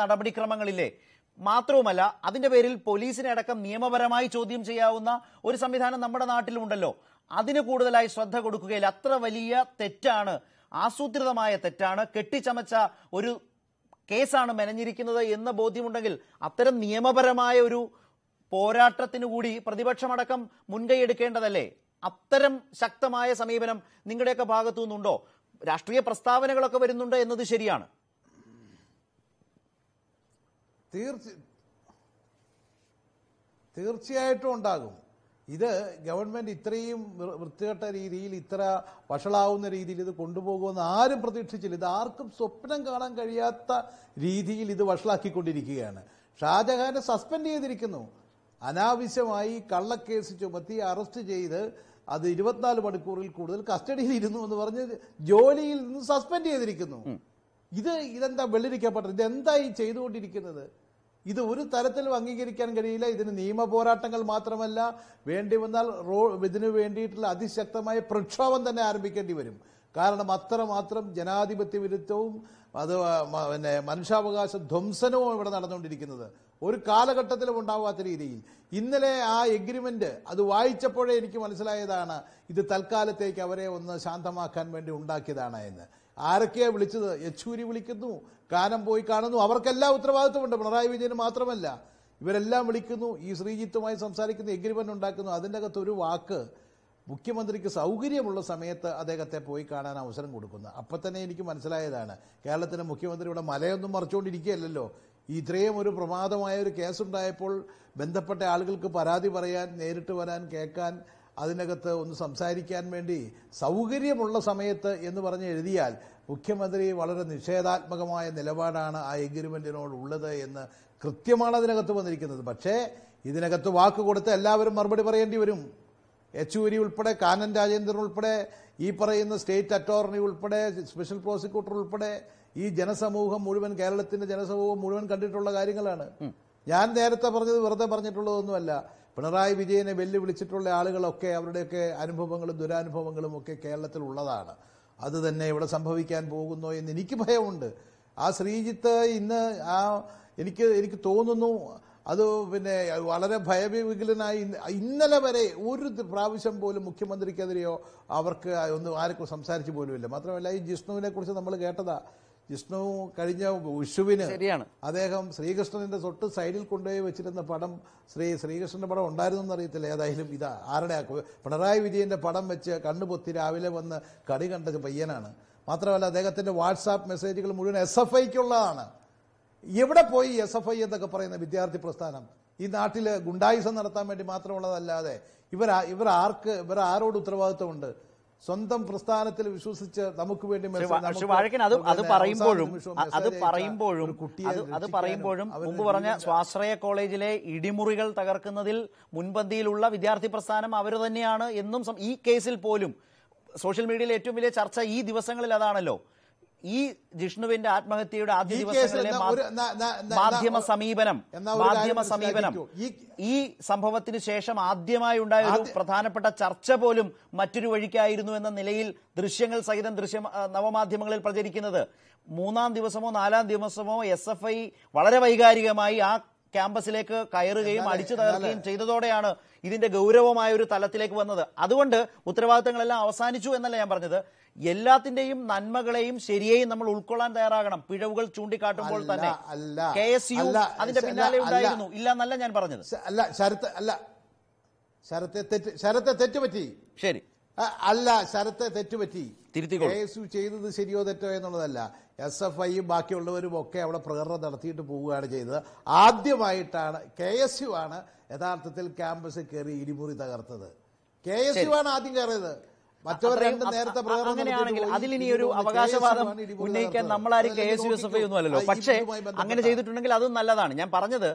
Speaker 1: നടപടിക്രമങ്ങളില്ലേ? മാത്രവുമല്ല അതിന്റെ പേരിൽ പോലീസിനെ അടക്കം നിയമപരമായി ചോദ്യം ചെയ്യാവുന്ന ഒരു സംവിധാനം നമ്മുടെ നാട്ടിലുണ്ടല്ലോ. അതിന് കൂടുതലായി ശ്രദ്ധ കൊടുക്കുകയില്ല അത്ര വലിയ തെറ്റാണ് ആസൂത്രിതമായ തെറ്റാണ് കെട്ടിച്ചമച്ച ഒരു കേസാണ് മെനഞ്ഞിരിക്കുന്നത് എന്ന ബോധ്യമുണ്ടെങ്കിൽ അത്തരം നിയമപരമായ ഒരു പോരാട്ടത്തിനു കൂടി പ്രതിപക്ഷമടക്കം മുൻകൈ എടുക്കേണ്ടതല്ലേ? അത്തരം ശക്തമായ സമീപനം നിങ്ങളുടെയൊക്കെ ഭാഗത്തു നിന്നുണ്ടോ രാഷ്ട്രീയ പ്രസ്താവനകളൊക്കെ വരുന്നുണ്ട് എന്നത് ശരിയാണ്.
Speaker 2: തീർച്ച തീർച്ചയായിട്ടും ഉണ്ടാകും. ഇത് ഗവൺമെന്റ് ഇത്രയും വൃത്തികെട്ട രീതിയിൽ ഇത്ര വഷളാവുന്ന രീതിയിൽ ഇത് കൊണ്ടുപോകുമെന്ന് ആരും പ്രതീക്ഷിച്ചില്ല. ഇത് ആർക്കും സ്വപ്നം കാണാൻ കഴിയാത്ത രീതിയിൽ ഇത് വഷളാക്കിക്കൊണ്ടിരിക്കുകയാണ്. ഷാജഹാനെ സസ്പെൻഡ് ചെയ്തിരിക്കുന്നു. അനാവശ്യമായി കള്ളക്കേസ് ചുമത്തി അറസ്റ്റ് ചെയ്ത് അത് ഇരുപത്തിനാല് മണിക്കൂറിൽ കൂടുതൽ കസ്റ്റഡിയിൽ ഇരുന്നു എന്ന് പറഞ്ഞ് ജോലിയിൽ നിന്ന് സസ്പെൻഡ് ചെയ്തിരിക്കുന്നു. ഇത് ഇതെന്താ വെള്ളിരിക്കപ്പെട്ടത്? ഇതെന്താ ഈ ചെയ്തുകൊണ്ടിരിക്കുന്നത്? ഇത് ഒരു തരത്തിലും അംഗീകരിക്കാൻ കഴിയില്ല. ഇതിന് നിയമ പോരാട്ടങ്ങൾ മാത്രമല്ല വേണ്ടി വന്നാൽ റോ ഇതിനു വേണ്ടിയിട്ടുള്ള അതിശക്തമായ പ്രക്ഷോഭം തന്നെ ആരംഭിക്കേണ്ടി വരും. കാരണം അത്രമാത്രം ജനാധിപത്യ വിരുദ്ധവും അത് പിന്നെ മനുഷ്യാവകാശ ധ്വംസനവും ഇവിടെ നടന്നുകൊണ്ടിരിക്കുന്നത്. ഒരു കാലഘട്ടത്തിലും ഉണ്ടാവാത്ത രീതിയിൽ. ഇന്നലെ ആ എഗ്രിമെന്റ് അത് വായിച്ചപ്പോഴേ എനിക്ക് മനസ്സിലായതാണ് ഇത് തൽക്കാലത്തേക്ക് അവരെ ഒന്ന് ശാന്തമാക്കാൻ വേണ്ടി ഉണ്ടാക്കിയതാണ് എന്ന്. ആരൊക്കെയാ വിളിച്ചത്? യെച്ചൂരി വിളിക്കുന്നു കാനം പോയി കാണുന്നു. അവർക്കെല്ലാം ഉത്തരവാദിത്വമുണ്ട് പിണറായി വിജയന് മാത്രമല്ല. ഇവരെല്ലാം വിളിക്കുന്നു ഈ ശ്രീജിത്തുമായി സംസാരിക്കുന്നു എഗ്രിമെന്റ് ഉണ്ടാക്കുന്നു. അതിന്റെ അകത്ത് ഒരു വാക്ക് മുഖ്യമന്ത്രിക്ക് സൗകര്യമുള്ള സമയത്ത് അദ്ദേഹത്തെ പോയി കാണാൻ അവസരം കൊടുക്കുന്നു. അപ്പം തന്നെ എനിക്ക് മനസ്സിലായതാണ്. കേരളത്തിലെ മുഖ്യമന്ത്രി ഇവിടെ മലയൊന്നും മറിച്ചുകൊണ്ടിരിക്കുകയല്ലല്ലോ. ഇത്രയും ഒരു പ്രമാദമായ ഒരു കേസുണ്ടായപ്പോൾ ബന്ധപ്പെട്ട ആളുകൾക്ക് പരാതി പറയാൻ നേരിട്ട് വരാൻ കേൾക്കാൻ അതിനകത്ത് ഒന്ന് സംസാരിക്കാൻ വേണ്ടി സൗകര്യമുള്ള സമയത്ത് എന്ന് പറഞ്ഞ് എഴുതിയാൽ മുഖ്യമന്ത്രി വളരെ നിഷേധാത്മകമായ നിലപാടാണ് ആ എഗ്രിമെന്റിനോട് ഉള്ളത് എന്ന് കൃത്യമാണ് അതിനകത്ത് വന്നിരിക്കുന്നത്. പക്ഷേ ഇതിനകത്ത് വാക്ക് കൊടുത്ത് എല്ലാവരും മറുപടി പറയേണ്ടി വരും. യെച്ചൂരി ഉൾപ്പെടെ കാനൻ രാജേന്ദ്രൻ ഉൾപ്പെടെ ഈ പറയുന്ന സ്റ്റേറ്റ് അറ്റോർണി ഉൾപ്പെടെ സ്പെഷ്യൽ പ്രോസിക്യൂട്ടർ ഉൾപ്പെടെ ഈ ജനസമൂഹം മുഴുവൻ കേരളത്തിന്റെ ജനസമൂഹം മുഴുവൻ കണ്ടിട്ടുള്ള കാര്യങ്ങളാണ്. ഞാൻ നേരത്തെ പറഞ്ഞത് വെറുതെ പറഞ്ഞിട്ടുള്ളതൊന്നുമല്ല. പിണറായി വിജയനെ വെല്ലുവിളിച്ചിട്ടുള്ള ആളുകളൊക്കെ അവരുടെയൊക്കെ അനുഭവങ്ങളും ദുരനുഭവങ്ങളും ഒക്കെ കേരളത്തിൽ ഉള്ളതാണ്. അത് തന്നെ ഇവിടെ സംഭവിക്കാൻ പോകുന്നോ എന്ന് എനിക്ക് ഭയമുണ്ട്. ആ ശ്രീജിത്ത് ഇന്ന് ആ എനിക്ക് എനിക്ക് തോന്നുന്നു അത് പിന്നെ വളരെ ഭയവികലനായി ഇന്നലെ വരെ ഒരു പ്രാവശ്യം പോലും മുഖ്യമന്ത്രിക്കെതിരെയോ അവർക്ക് ഒന്നും ആർക്കും സംസാരിച്ചു പോലുമില്ല. മാത്രമല്ല ഈ ജിഷ്ണുവിനെ കുറിച്ച് നമ്മൾ കേട്ടതാ. ജിഷ്ണു കഴിഞ്ഞ വിഷുവിന്
Speaker 1: ശരിയാണ്.
Speaker 2: അദ്ദേഹം ശ്രീകൃഷ്ണന്റെ തൊട്ട് സൈഡിൽ കൊണ്ടുപോയി വെച്ചിരുന്ന പടം ശ്രീ ശ്രീകൃഷ്ണന്റെ പടം ഉണ്ടായിരുന്നു അറിയത്തില്ല ഏതായാലും ഇത് ആരുടെ പിണറായി വിജയന്റെ പടം വെച്ച് കണ്ണുപൊത്തി രാവിലെ വന്ന് കടി കണ്ട പയ്യനാണ്. മാത്രമല്ല അദ്ദേഹത്തിന്റെ വാട്സാപ്പ് മെസ്സേജുകൾ മുഴുവൻ എസ് എഫ് ഐക്കുള്ളതാണ്. എവിടെ പോയി എസ് എഫ് ഐ എന്നൊക്കെ പറയുന്ന വിദ്യാർത്ഥി പ്രസ്ഥാനം? ഈ നാട്ടിൽ ഗുണ്ടായുസം നടത്താൻ വേണ്ടി മാത്രമുള്ളതല്ലാതെ ഇവർ ഇവർ ആർക്ക് ഇവർ ആരോട് ഉത്തരവാദിത്വമുണ്ട്? സ്വന്തം പ്രസ്ഥാനത്തിൽ വിശ്വസിച്ച് നമുക്ക് വേണ്ടി നമുക്ക്
Speaker 1: വാഴക്കൻ അത് അത് പറയുമ്പോഴും അത് പറയുമ്പോഴും അത് പറയുമ്പോഴും മുമ്പ് പറഞ്ഞ സ്വാശ്രയ കോളേജിലെ ഇടിമുറികൾ തകർക്കുന്നതിൽ മുൻപന്തിയിലുള്ള വിദ്യാർത്ഥി പ്രസ്ഥാനം അവർ തന്നെയാണ് എന്നും ഈ കേസിൽ പോലും സോഷ്യൽ മീഡിയയിൽ ഏറ്റവും വലിയ ചർച്ച ഈ ദിവസങ്ങളിൽ അതാണല്ലോ. ഈ ജിഷ്ണുവിന്റെ ആത്മഹത്യയുടെ ആദ്യ ദിവസങ്ങളിലെ മാധ്യമ സമീപനം മാധ്യമ സമീപനം.
Speaker 2: ഈ-
Speaker 1: സംഭവത്തിന് ശേഷം ആദ്യമായി ഉണ്ടായ ഒരു പ്രധാനപ്പെട്ട ചർച്ച പോലും മറ്റൊരു വഴിക്കായിരുന്നു എന്ന നിലയിൽ ദൃശ്യങ്ങൾ സഹിതം ദൃശ്യ നവമാധ്യമങ്ങളിൽ പ്രചരിക്കുന്നത്. മൂന്നാം ദിവസമോ നാലാം ദിവസമോ എസ് എഫ് ഐ വളരെ വൈകാരികമായി ആ ക്യാമ്പസിലേക്ക് കയറുകയും അടിച്ചു തകർക്കുകയും ചെയ്തതോടെയാണ് ഇതിന്റെ ഗൗരവമായ ഒരു തലത്തിലേക്ക് വന്നത്. അതുകൊണ്ട് ഉത്തരവാദിത്തങ്ങളെല്ലാം അവസാനിച്ചു എന്നല്ല ഞാൻ പറഞ്ഞത്. എല്ലാത്തിന്റെയും നന്മകളെയും ശരിയെയും നമ്മൾ ഉൾക്കൊള്ളാൻ തയ്യാറാകണം. പിഴവുകൾ ചൂണ്ടിക്കാട്ടുമ്പോൾ തന്നെ.
Speaker 2: അല്ല,
Speaker 1: കെ എസ് യു അതിന്റെ പിന്നാലെ ഉണ്ടായിരുന്നു. ഇല്ല എന്നല്ല ഞാൻ പറഞ്ഞത്.
Speaker 2: അല്ല ശരത്ത് അല്ല. ശരത്തെ തെറ്റ് ശരത്തെ തെറ്റുപറ്റി.
Speaker 1: ശരി.
Speaker 2: അല്ല ശരത്തെ തെറ്റുപറ്റി. കെ എസ് യു ചെയ്തത് ശരിയോ തെറ്റോ എന്നുള്ളതല്ല. എസ് എഫ് ഐയും ബാക്കിയുള്ളവരും ഒക്കെ അവിടെ പ്രകടനം നടത്തിയിട്ട് പോവുകയാണ് ചെയ്തത്. ആദ്യമായിട്ടാണ് കെ എസ് യു ആണ് യഥാർത്ഥത്തിൽ ക്യാമ്പസിൽ കയറി ഇടിമുറി തകർത്തത്. കെ എസ് യു ആണ് ആദ്യം കയറിയത്.
Speaker 1: അങ്ങനെയാണെങ്കിൽ
Speaker 2: അതിൽ ഇനി
Speaker 1: അതിലിനി ഒരു അവകാശവാദം ഉന്നയിക്കാൻ. നമ്മളാരും K S U S F ഒന്നും അല്ലല്ലോ പക്ഷേ അങ്ങനെ ചെയ്തിട്ടുണ്ടെങ്കിൽ അതും നല്ലതാണ്. ഞാൻ പറഞ്ഞത്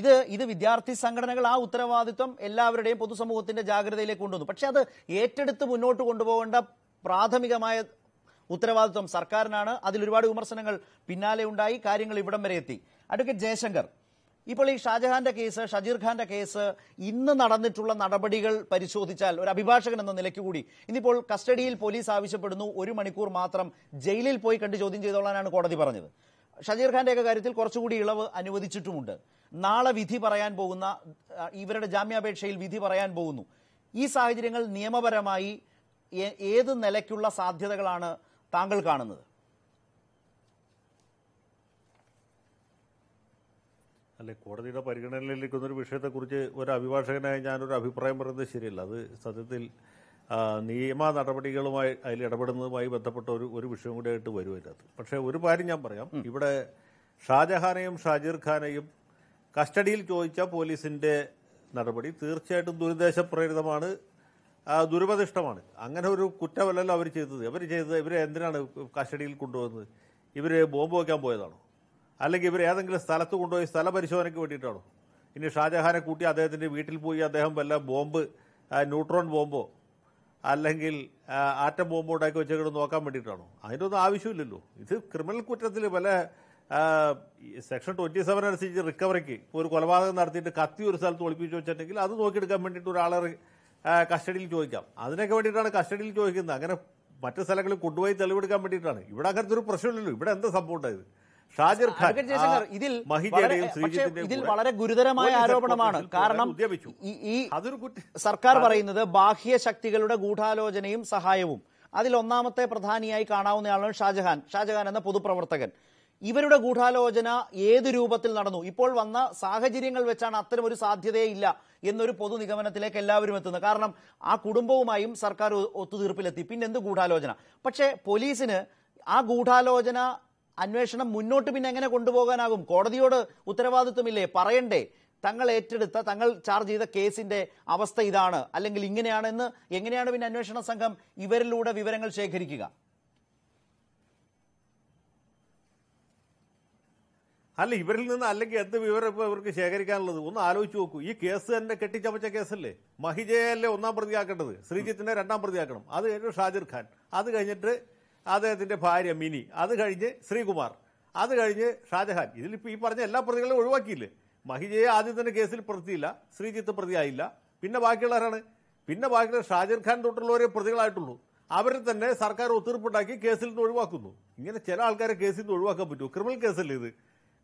Speaker 1: ഇത് ഇത് വിദ്യാർത്ഥി സംഘടനകൾ ആ ഉത്തരവാദിത്വം എല്ലാവരുടെയും പൊതുസമൂഹത്തിന്റെ ജാഗ്രതയിലേക്ക് കൊണ്ടുവന്നു. പക്ഷെ അത് ഏറ്റെടുത്ത് മുന്നോട്ട് കൊണ്ടുപോകേണ്ട പ്രാഥമികമായ ഉത്തരവാദിത്വം സർക്കാരിനാണ്. അതിൽ ഒരുപാട് വിമർശനങ്ങൾ പിന്നാലെ ഉണ്ടായി. കാര്യങ്ങൾ ഇവിടം വരെ എത്തി. അഡ്വക്കേറ്റ് ജയശങ്കർ ഇപ്പോൾ ഈ ഷാജഹാന്റെ കേസ് ഷജീർ ഖാന്റെ കേസ് ഇന്ന് നടന്നിട്ടുള്ള നടപടികൾ പരിശോധിച്ചാൽ ഒരു അഭിഭാഷകൻ എന്ന നിലയ്ക്ക് കൂടി ഇന്നിപ്പോൾ കസ്റ്റഡിയിൽ പോലീസ് ആവശ്യപ്പെടുന്നു ഒരു മണിക്കൂർ മാത്രം ജയിലിൽ പോയി കണ്ട് ചോദ്യം ചെയ്തോളാനാണ് കോടതി പറഞ്ഞത്. ഷജീർ ഖാന്റെ ഒക്കെ കാര്യത്തിൽ കുറച്ചുകൂടി ഇളവ് അനുവദിച്ചിട്ടുമുണ്ട്. നാളെ വിധി പറയാൻ പോകുന്ന ഇവരുടെ ജാമ്യാപേക്ഷയിൽ വിധി പറയാൻ പോകുന്നു. ഈ സാഹചര്യങ്ങൾ നിയമപരമായി ഏത് നിലയ്ക്കുള്ള സാധ്യതകളാണ് താങ്കൾ കാണുന്നത്?
Speaker 5: അല്ലെ കോടതിയുടെ പരിഗണനയിലിരിക്കുന്ന ഒരു വിഷയത്തെക്കുറിച്ച് ഒരു അഭിഭാഷകനായി ഞാനൊരു അഭിപ്രായം പറയുന്നത് ശരിയല്ല. അത് സത്യത്തിൽ നിയമ നടപടികളുമായി അതിൽ ഇടപെടുന്നതുമായി ബന്ധപ്പെട്ട ഒരു ഒരു വിഷയം കൂടി ആയിട്ട് വരും അതിനകത്ത്. പക്ഷേ ഒരു കാര്യം ഞാൻ പറയാം. ഇവിടെ ഷാജഹാനെയും ഷാജിർ ഖാനെയും കസ്റ്റഡിയിൽ ചോദിച്ച പോലീസിന്റെ നടപടി തീർച്ചയായിട്ടും ദുരുദ്ദേശപ്രേരിതമാണ് ദുരുപദിഷ്ടമാണ്. അങ്ങനെ ഒരു കുറ്റമല്ലല്ലോ അവർ ചെയ്തത്. അവർ ചെയ്തത് ഇവരെ എന്തിനാണ് കസ്റ്റഡിയിൽ കൊണ്ടുവന്നത് ഇവർ ബോംബ് വയ്ക്കാൻ പോയതാണോ? അല്ലെങ്കിൽ ഇവർ ഏതെങ്കിലും സ്ഥലത്ത് കൊണ്ടുപോയി സ്ഥല പരിശോധനയ്ക്ക് വേണ്ടിയിട്ടാണോ? ഇനി ഷാജഹാനെ കൂട്ടി അദ്ദേഹത്തിന്റെ വീട്ടിൽ പോയി അദ്ദേഹം വല്ല ബോംബ് ന്യൂട്രോൺ ബോംബോ അല്ലെങ്കിൽ ആറ്റം ബോംബോ ഉണ്ടാക്കി വെച്ചേക്കൊണ്ട് നോക്കാൻ വേണ്ടിയിട്ടാണോ? അതിനൊന്നും ആവശ്യമില്ലല്ലോ. ഇത് ക്രിമിനൽ കുറ്റത്തിൽ വല്ല സെക്ഷൻ ട്വന്റി സെവൻ അനുസരിച്ച് റിക്കവറിക്ക് ഒരു കൊലപാതകം നടത്തിയിട്ട് കത്തി ഒരു സ്ഥലത്ത് ഒളിപ്പിച്ച് വെച്ചിട്ടുണ്ടെങ്കിൽ അത് നോക്കിയെടുക്കാൻ വേണ്ടിയിട്ട് ഒരാളെ കസ്റ്റഡിയിൽ ചോദിക്കാം. അതിനൊക്കെ വേണ്ടിയിട്ടാണ് കസ്റ്റഡിയിൽ ചോദിക്കുന്നത്. അങ്ങനെ മറ്റു സ്ഥലങ്ങളിൽ കൊണ്ടുപോയി തെളിവെടുക്കാൻ വേണ്ടിയിട്ടാണ്. ഇവിടെ അങ്ങനത്തെ ഒരു പ്രശ്നമില്ലല്ലോ. ഇവിടെ എന്താ സംഭവം ഉണ്ടായത്? ഷാജിർ ഖാൻ
Speaker 1: ഇതിൽ ഇതിൽ വളരെ ഗുരുതരമായ ആരോപണമാണ്. കാരണം ഈ- സർക്കാർ പറയുന്നത് ബാഹ്യ ശക്തികളുടെ ഗൂഢാലോചനയും സഹായവും. അതിൽ ഒന്നാമത്തെ പ്രധാനിയായി കാണാവുന്നയാളാണ് ഷാജഹാൻ ഷാജഹാൻ എന്ന പൊതുപ്രവർത്തകൻ. ഇവരുടെ ഗൂഢാലോചന ഏത് രൂപത്തിൽ നടന്നു? ഇപ്പോൾ വന്ന സാഹചര്യങ്ങൾ വെച്ചാണ് അത്തരം ഒരു സാധ്യതയേ ഇല്ല എന്നൊരു പൊതു നിഗമനത്തിലേക്ക് എല്ലാവരും എത്തുന്നത്. കാരണം ആ കുടുംബവുമായും സർക്കാർ ഒത്തുതീർപ്പിലെത്തി. പിന്നെ എന്ത് ഗൂഢാലോചന? പക്ഷേ പോലീസിന് ആ ഗൂഢാലോചന അന്വേഷണം മുന്നോട്ട് പിന്നെ എങ്ങനെ കൊണ്ടുപോകാനാകും? കോടതിയോട് ഉത്തരവാദിത്വമില്ലേ? പറയണ്ടേ. തങ്ങൾ ഏറ്റെടുത്ത തങ്ങൾ ചാർജ് ചെയ്ത കേസിന്റെ അവസ്ഥ ഇതാണ്. അല്ലെങ്കിൽ ഇങ്ങനെയാണെന്ന് എങ്ങനെയാണ് പിന്നെ അന്വേഷണ സംഘം ഇവരിലൂടെ വിവരങ്ങൾ ശേഖരിക്കുക?
Speaker 5: അല്ല ഇവരിൽ നിന്ന് അല്ലെങ്കിൽ എന്ത് വിവരം ഇപ്പൊ ഇവർക്ക് ശേഖരിക്കാനുള്ളത്? ഒന്ന് ആലോചിച്ച് നോക്കൂ. ഈ കേസ് തന്നെ കെട്ടിച്ചമച്ച കേസല്ലേ? മഹിജയല്ലേ ഒന്നാം പ്രതിയാക്കേണ്ടത്? ശ്രീജിത്തിനെ രണ്ടാം പ്രതിയാക്കണം. അത് കഴിഞ്ഞു ഷാജിർ ഖാൻ. അത് കഴിഞ്ഞിട്ട് അദ്ദേഹത്തിന്റെ ഭാര്യ മിനി. അത് കഴിഞ്ഞ് ശ്രീകുമാർ. അത് കഴിഞ്ഞ് ഷാജഹാൻ. ഇതിലിപ്പോൾ ഈ പറഞ്ഞ എല്ലാ പ്രതികളെയും ഒഴിവാക്കിയില്ലേ? മഹിജയെ ആദ്യം തന്നെ കേസിൽ പ്രതിയില്ല ശ്രീജിത്ത് പ്രതിയായില്ല. പിന്നെ ബാക്കിയുള്ളവരാണ്? പിന്നെ ബാക്കിയുള്ള ഷാജിർ ഖാൻ തൊട്ടുള്ളവരെ പ്രതികളായിട്ടുള്ളൂ. അവരെ തന്നെ സർക്കാർ ഒത്തീർപ്പുണ്ടാക്കി കേസിൽ നിന്ന് ഒഴിവാക്കുന്നു. ഇങ്ങനെ ചില ആൾക്കാരെ കേസിൽ നിന്ന് ഒഴിവാക്കാൻ പറ്റുമോ? ക്രിമിനൽ കേസല്ലേ ഇത്.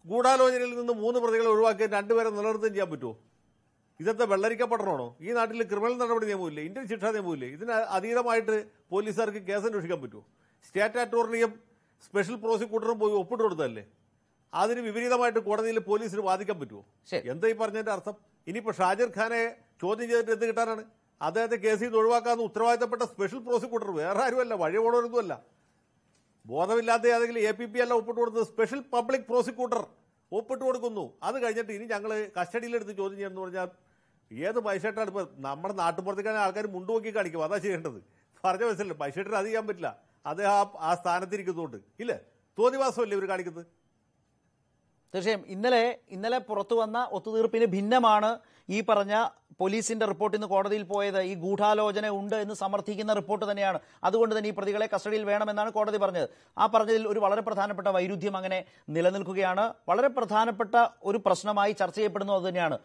Speaker 5: ഗൂഢാലോചനയിൽ നിന്ന് മൂന്ന് പ്രതികളെ ഒഴിവാക്കി രണ്ടുപേരെ നിലനിർത്തുകയും ചെയ്യാൻ പറ്റുമോ? ഇതത്തെ വെള്ളരിക്കപ്പെടണമാണോ ഈ നാട്ടിൽ ക്രിമിനൽ നടപടി നിയമമില്ലേ? ഇന്ത്യൻ ശിക്ഷാ നിയമമില്ലേ? ഇതിന് അതീതമായിട്ട് പോലീസുകാർക്ക് കേസ് അന്വേഷിക്കാൻ പറ്റുമോ? സ്റ്റേറ്റ് അറ്റോർണിയും സ്പെഷ്യൽ പ്രോസിക്യൂട്ടറും പോയി ഒപ്പിട്ട് കൊടുത്തതല്ലേ അതിന് വിപരീതമായിട്ട് കോടതിയിൽ പോലീസിന് വാദിക്കാൻ പറ്റുമോ എന്താ ഈ പറഞ്ഞതിന്റെ അർത്ഥം? ഇനിയിപ്പോ ഷാജിർ ഖാനെ ചോദ്യം ചെയ്തിട്ട് എന്ത് കിട്ടാനാണ്? അദ്ദേഹത്തെ കേസിൽ നിന്ന് ഒഴിവാക്കാന്ന് ഉത്തരവാദിത്തപ്പെട്ട സ്പെഷ്യൽ പ്രോസിക്യൂട്ടർ വേറെ ആരുമല്ല വഴി പോണവരൊന്നുമല്ല ബോധമില്ലാത്ത ഏതെങ്കിലും എ പി പി അല്ല ഒപ്പിട്ട് കൊടുത്തത് സ്പെഷ്യൽ പബ്ലിക് പ്രോസിക്യൂട്ടർ ഒപ്പിട്ട് കൊടുക്കുന്നു അത് കഴിഞ്ഞിട്ട് ഇനി ഞങ്ങൾ കസ്റ്റഡിയിലെടുത്ത് ചോദ്യം ചെയ്യുന്നു പറഞ്ഞാൽ ഏത് പൈസയിട്ടാണ് ഇപ്പൊ നമ്മുടെ നാട്ടുപുറത്തേക്കാണ് ആൾക്കാർ മുണ്ടുപോക്കി കാണിക്കും. അതാ ചെയ്യേണ്ടത്. പറഞ്ഞ മനസ്സിലല്ലേ ഇട്ടിട്ട് അത് ചെയ്യാൻ പറ്റില്ല. അദ്ദേഹം ആ സ്ഥാനത്തിരിക്കുന്നതുകൊണ്ട്. ഇല്ലേ? തോന്നിവാസമല്ലേ ഇവർ കാണിക്കുന്നത്?
Speaker 1: തീർച്ചയായും. ഇന്നലെ ഇന്നലെ പുറത്തു വന്ന ഒത്തുതീർപ്പിന് ഭിന്നമാണ് ഈ പറഞ്ഞ പോലീസിന്റെ റിപ്പോർട്ട് ഇന്ന് കോടതിയിൽ പോയത്. ഈ ഗൂഢാലോചന ഉണ്ട് എന്ന് സമർത്ഥിക്കുന്ന റിപ്പോർട്ട് തന്നെയാണ്. അതുകൊണ്ട് തന്നെ ഈ പ്രതികളെ കസ്റ്റഡിയിൽ വേണമെന്നാണ് കോടതി പറഞ്ഞത്. ആ പറഞ്ഞതിൽ ഒരു വളരെ പ്രധാനപ്പെട്ട വൈരുദ്ധ്യം അങ്ങനെ നിലനിൽക്കുകയാണ്. വളരെ പ്രധാനപ്പെട്ട ഒരു പ്രശ്നമായി ചർച്ച ചെയ്യപ്പെടുന്നത് അതുതന്നെയാണ്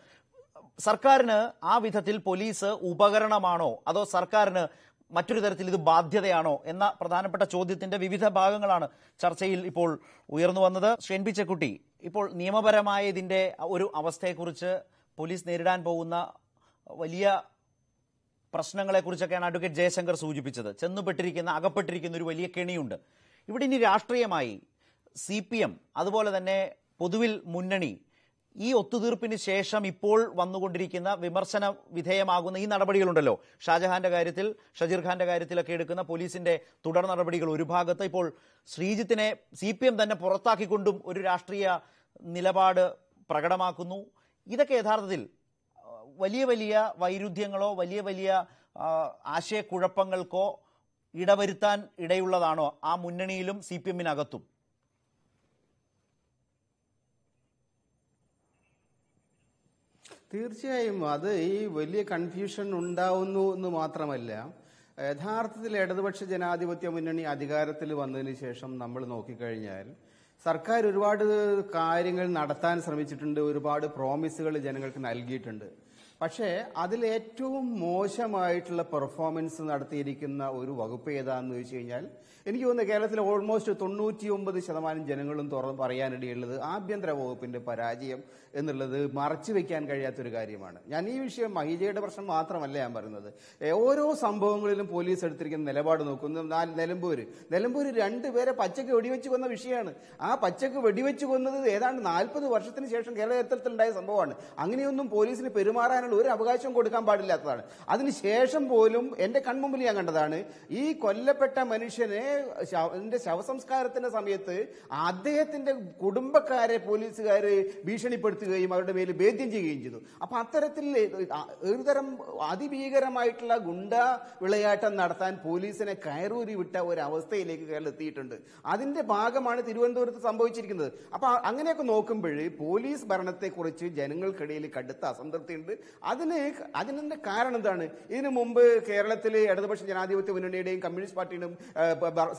Speaker 1: സർക്കാരിന് ആ വിധത്തിൽ പോലീസ് ഉപകരണമാണോ? അതോ സർക്കാരിന് മറ്റൊരു തരത്തിൽ ഇത് ബാധ്യതയാണോ എന്ന പ്രധാനപ്പെട്ട ചോദ്യത്തിന്റെ വിവിധ ഭാഗങ്ങളാണ് ചർച്ചയിൽ ഇപ്പോൾ ഉയർന്നു വന്നത്. എൻ പി ചെക്കുട്ടി ഇപ്പോൾ നിയമപരമായ ഇതിന്റെ ഒരു അവസ്ഥയെക്കുറിച്ച് പോലീസ് നേരിടാൻ പോകുന്ന വലിയ പ്രശ്നങ്ങളെക്കുറിച്ചൊക്കെയാണ് അഡ്വക്കേറ്റ് ജയശങ്കർ സൂചിപ്പിച്ചത്. ചെന്നുപെട്ടിരിക്കുന്ന അകപ്പെട്ടിരിക്കുന്ന ഒരു വലിയ കെണിയുണ്ട്. ഇവിടെ ഇനി രാഷ്ട്രീയമായി സി അതുപോലെ തന്നെ പൊതുവിൽ മുന്നണി ഈ ഒത്തുതീർപ്പിന് ശേഷം ഇപ്പോൾ വന്നുകൊണ്ടിരിക്കുന്ന വിമർശന വിധേയമാകുന്ന ഈ നടപടികളുണ്ടല്ലോ. ഷാജഹാന്റെ കാര്യത്തിൽ ഷജീർ ഖാന്റെ കാര്യത്തിലൊക്കെ എടുക്കുന്ന പോലീസിന്റെ തുടർ നടപടികൾ ഒരു ഭാഗത്ത് ഇപ്പോൾ ശ്രീജിത്തിനെ സി പി എം തന്നെ പുറത്താക്കിക്കൊണ്ടും ഒരു രാഷ്ട്രീയ നിലപാട് പ്രകടമാക്കുന്നു. ഇതൊക്കെ യഥാർത്ഥത്തിൽ വലിയ വലിയ വൈരുദ്ധ്യങ്ങളോ വലിയ വലിയ ആശയക്കുഴപ്പങ്ങൾക്കോ ഇടവരുത്താൻ ഇടയുള്ളതാണോ ആ മുന്നണിയിലും സി പി എമ്മിനകത്തും?
Speaker 6: തീർച്ചയായും അത് ഈ വലിയ കൺഫ്യൂഷൻ ഉണ്ടാവുന്നു എന്ന് മാത്രമല്ല യഥാർത്ഥത്തിൽ ഇടതുപക്ഷ ജനാധിപത്യ മുന്നണി അധികാരത്തിൽ വന്നതിന് ശേഷം നമ്മൾ നോക്കിക്കഴിഞ്ഞാൽ സർക്കാർ ഒരുപാട് കാര്യങ്ങൾ നടത്താൻ ശ്രമിച്ചിട്ടുണ്ട് ഒരുപാട് പ്രോമിസുകൾ ജനങ്ങൾക്ക് നൽകിയിട്ടുണ്ട്. പക്ഷേ അതിലേറ്റവും മോശമായിട്ടുള്ള പെർഫോമൻസ് നടത്തിയിരിക്കുന്ന ഒരു വകുപ്പ് ഏതാന്ന് ചോദിച്ചു കഴിഞ്ഞാൽ എനിക്ക് തോന്നുന്നു കേരളത്തിലെ ഓൾമോസ്റ്റ് തൊണ്ണൂറ്റിയൊമ്പത് ശതമാനം ജനങ്ങളും തുറന്ന് പറയാനിടയുള്ളത് ആഭ്യന്തര വകുപ്പിന്റെ പരാജയം എന്നുള്ളത് മറച്ചു വെക്കാൻ കഴിയാത്തൊരു കാര്യമാണ്. ഞാൻ ഈ വിഷയം മഹിജയുടെ പ്രശ്നം മാത്രമല്ല ഞാൻ പറയുന്നത്. ഓരോ സംഭവങ്ങളിലും പോലീസ് എടുത്തിരിക്കുന്ന നിലപാട് നോക്കുന്നു. നാല് നിലമ്പൂര് നിലമ്പൂര് രണ്ടുപേരെ പച്ചക്ക് വെടിവെച്ച് കൊന്ന വിഷയമാണ്. ആ പച്ചക്ക് വെടിവെച്ച് കൊന്നത് ഏതാണ്ട് നാൽപ്പത് വർഷത്തിന് ശേഷം കേരള ചരിത്രത്തിലുണ്ടായ സംഭവമാണ്. അങ്ങനെയൊന്നും പോലീസിന് പെരുമാറാനുള്ള ഒരു അവകാശവും കൊടുക്കാൻ പാടില്ലാത്തതാണ്. അതിനുശേഷം പോലും എന്റെ കൺമുമ്പിൽ ഞാൻ കണ്ടതാണ് ഈ കൊല്ലപ്പെട്ട മനുഷ്യനെ എന്റെ ശവസംസ്കാരത്തിന്റെ സമയത്ത് അദ്ദേഹത്തിന്റെ കുടുംബക്കാരെ പോലീസുകാര് ഭീഷണിപ്പെടുത്തുകയും അവരുടെ മേൽ ഭേദ്യം ചെയ്യുകയും ചെയ്തു. അപ്പൊ അത്തരത്തിൽ ഒരുതരം അതിഭീകരമായിട്ടുള്ള ഗുണ്ട വിളയാട്ടം നടത്താൻ പോലീസിനെ കയറൂരി വിട്ട ഒരു അവസ്ഥയിലേക്ക് കേരളം എത്തിയിട്ടുണ്ട്. അതിന്റെ ഭാഗമാണ് തിരുവനന്തപുരത്ത് സംഭവിച്ചിരിക്കുന്നത്. അപ്പൊ അങ്ങനെയൊക്കെ നോക്കുമ്പോൾ പോലീസ് ഭരണത്തെക്കുറിച്ച് ജനങ്ങൾക്കിടയിൽ കടുത്ത അസംതൃപ്തിയുണ്ട്. അതിന് അതിനെ കാരണം എന്താണ്? ഇതിനു മുമ്പ് കേരളത്തിൽ ഇടതുപക്ഷ ജനാധിപത്യ മുന്നണിയുടെയും കമ്മ്യൂണിസ്റ്റ് പാർട്ടിയുടെയും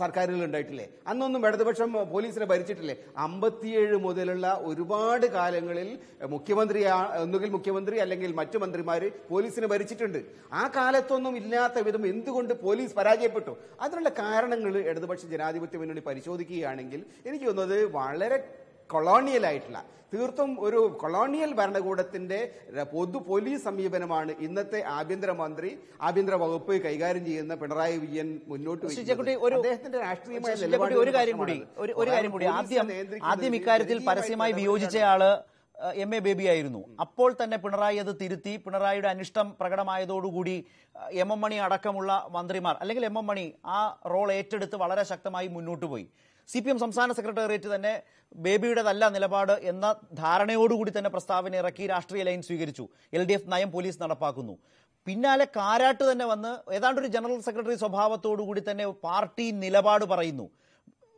Speaker 6: സർക്കാരുകൾ ഉണ്ടായിട്ടില്ലേ? അന്നൊന്നും ഇടതുപക്ഷം പോലീസിനെ ഭരിച്ചിട്ടില്ലേ? അമ്പത്തിയേഴ് മുതലുള്ള ഒരുപാട് കാലങ്ങളിൽ മുഖ്യമന്ത്രി ഒന്നുകിൽ മുഖ്യമന്ത്രി അല്ലെങ്കിൽ മറ്റു മന്ത്രിമാർ പോലീസിനെ ഭരിച്ചിട്ടുണ്ട്. ആ കാലത്തൊന്നും ഇല്ലാത്ത വിധം എന്തുകൊണ്ട് പോലീസ് പരാജയപ്പെട്ടു? അതിനുള്ള കാരണങ്ങൾ ഇടതുപക്ഷ ജനാധിപത്യ മുന്നണി പരിശോധിക്കുകയാണെങ്കിൽ എനിക്ക് തോന്നുന്നത് വളരെ കൊളോണിയൽ ആയിട്ടുള്ള തീർത്തും ഒരു കൊളോണിയൽ ഭരണകൂടത്തിന്റെ പൊതു പോലീസ് സമീപനമാണ് ഇന്നത്തെ ആഭ്യന്തരമന്ത്രി ആഭ്യന്തര വകുപ്പ് കൈകാര്യം ചെയ്യുന്ന പിണറായി വിജയൻ മുന്നോട്ട് അദ്ദേഹത്തിന്റെ രാഷ്ട്രീയമായ
Speaker 1: ഒരു കാര്യം കൂടി ഒരു കാര്യം കൂടി. ആദ്യം ആദ്യം ഇക്കാര്യത്തിൽ പരസ്യമായി വിയോജിച്ചയാൾ എം എ ബേബി ആയിരുന്നു. അപ്പോൾ തന്നെ പിണറായി അത് തിരുത്തി പിണറായിയുടെ അനിഷ്ടം പ്രകടമായതോടുകൂടി എം എം മണി അടക്കമുള്ള മന്ത്രിമാർ അല്ലെങ്കിൽ എം എം മണി ആ റോൾ ഏറ്റെടുത്ത് വളരെ ശക്തമായി മുന്നോട്ട് പോയി സി പി എം സംസ്ഥാന സെക്രട്ടേറിയറ്റ് തന്നെ ബേബിയുടേതല്ല നിലപാട് എന്ന ധാരണയോടുകൂടി തന്നെ പ്രസ്താവന ഇറക്കി രാഷ്ട്രീയ ലൈൻ സ്വീകരിച്ചു. എൽ ഡി എഫ് നയം പോലീസ് നടപ്പാക്കുന്നു. പിന്നാലെ കാരാട്ട് തന്നെ വന്ന് ഏതാണ്ട് ഒരു ജനറൽ സെക്രട്ടറി സ്വഭാവത്തോടുകൂടി തന്നെ പാർട്ടി നിലപാട് പറയുന്നു.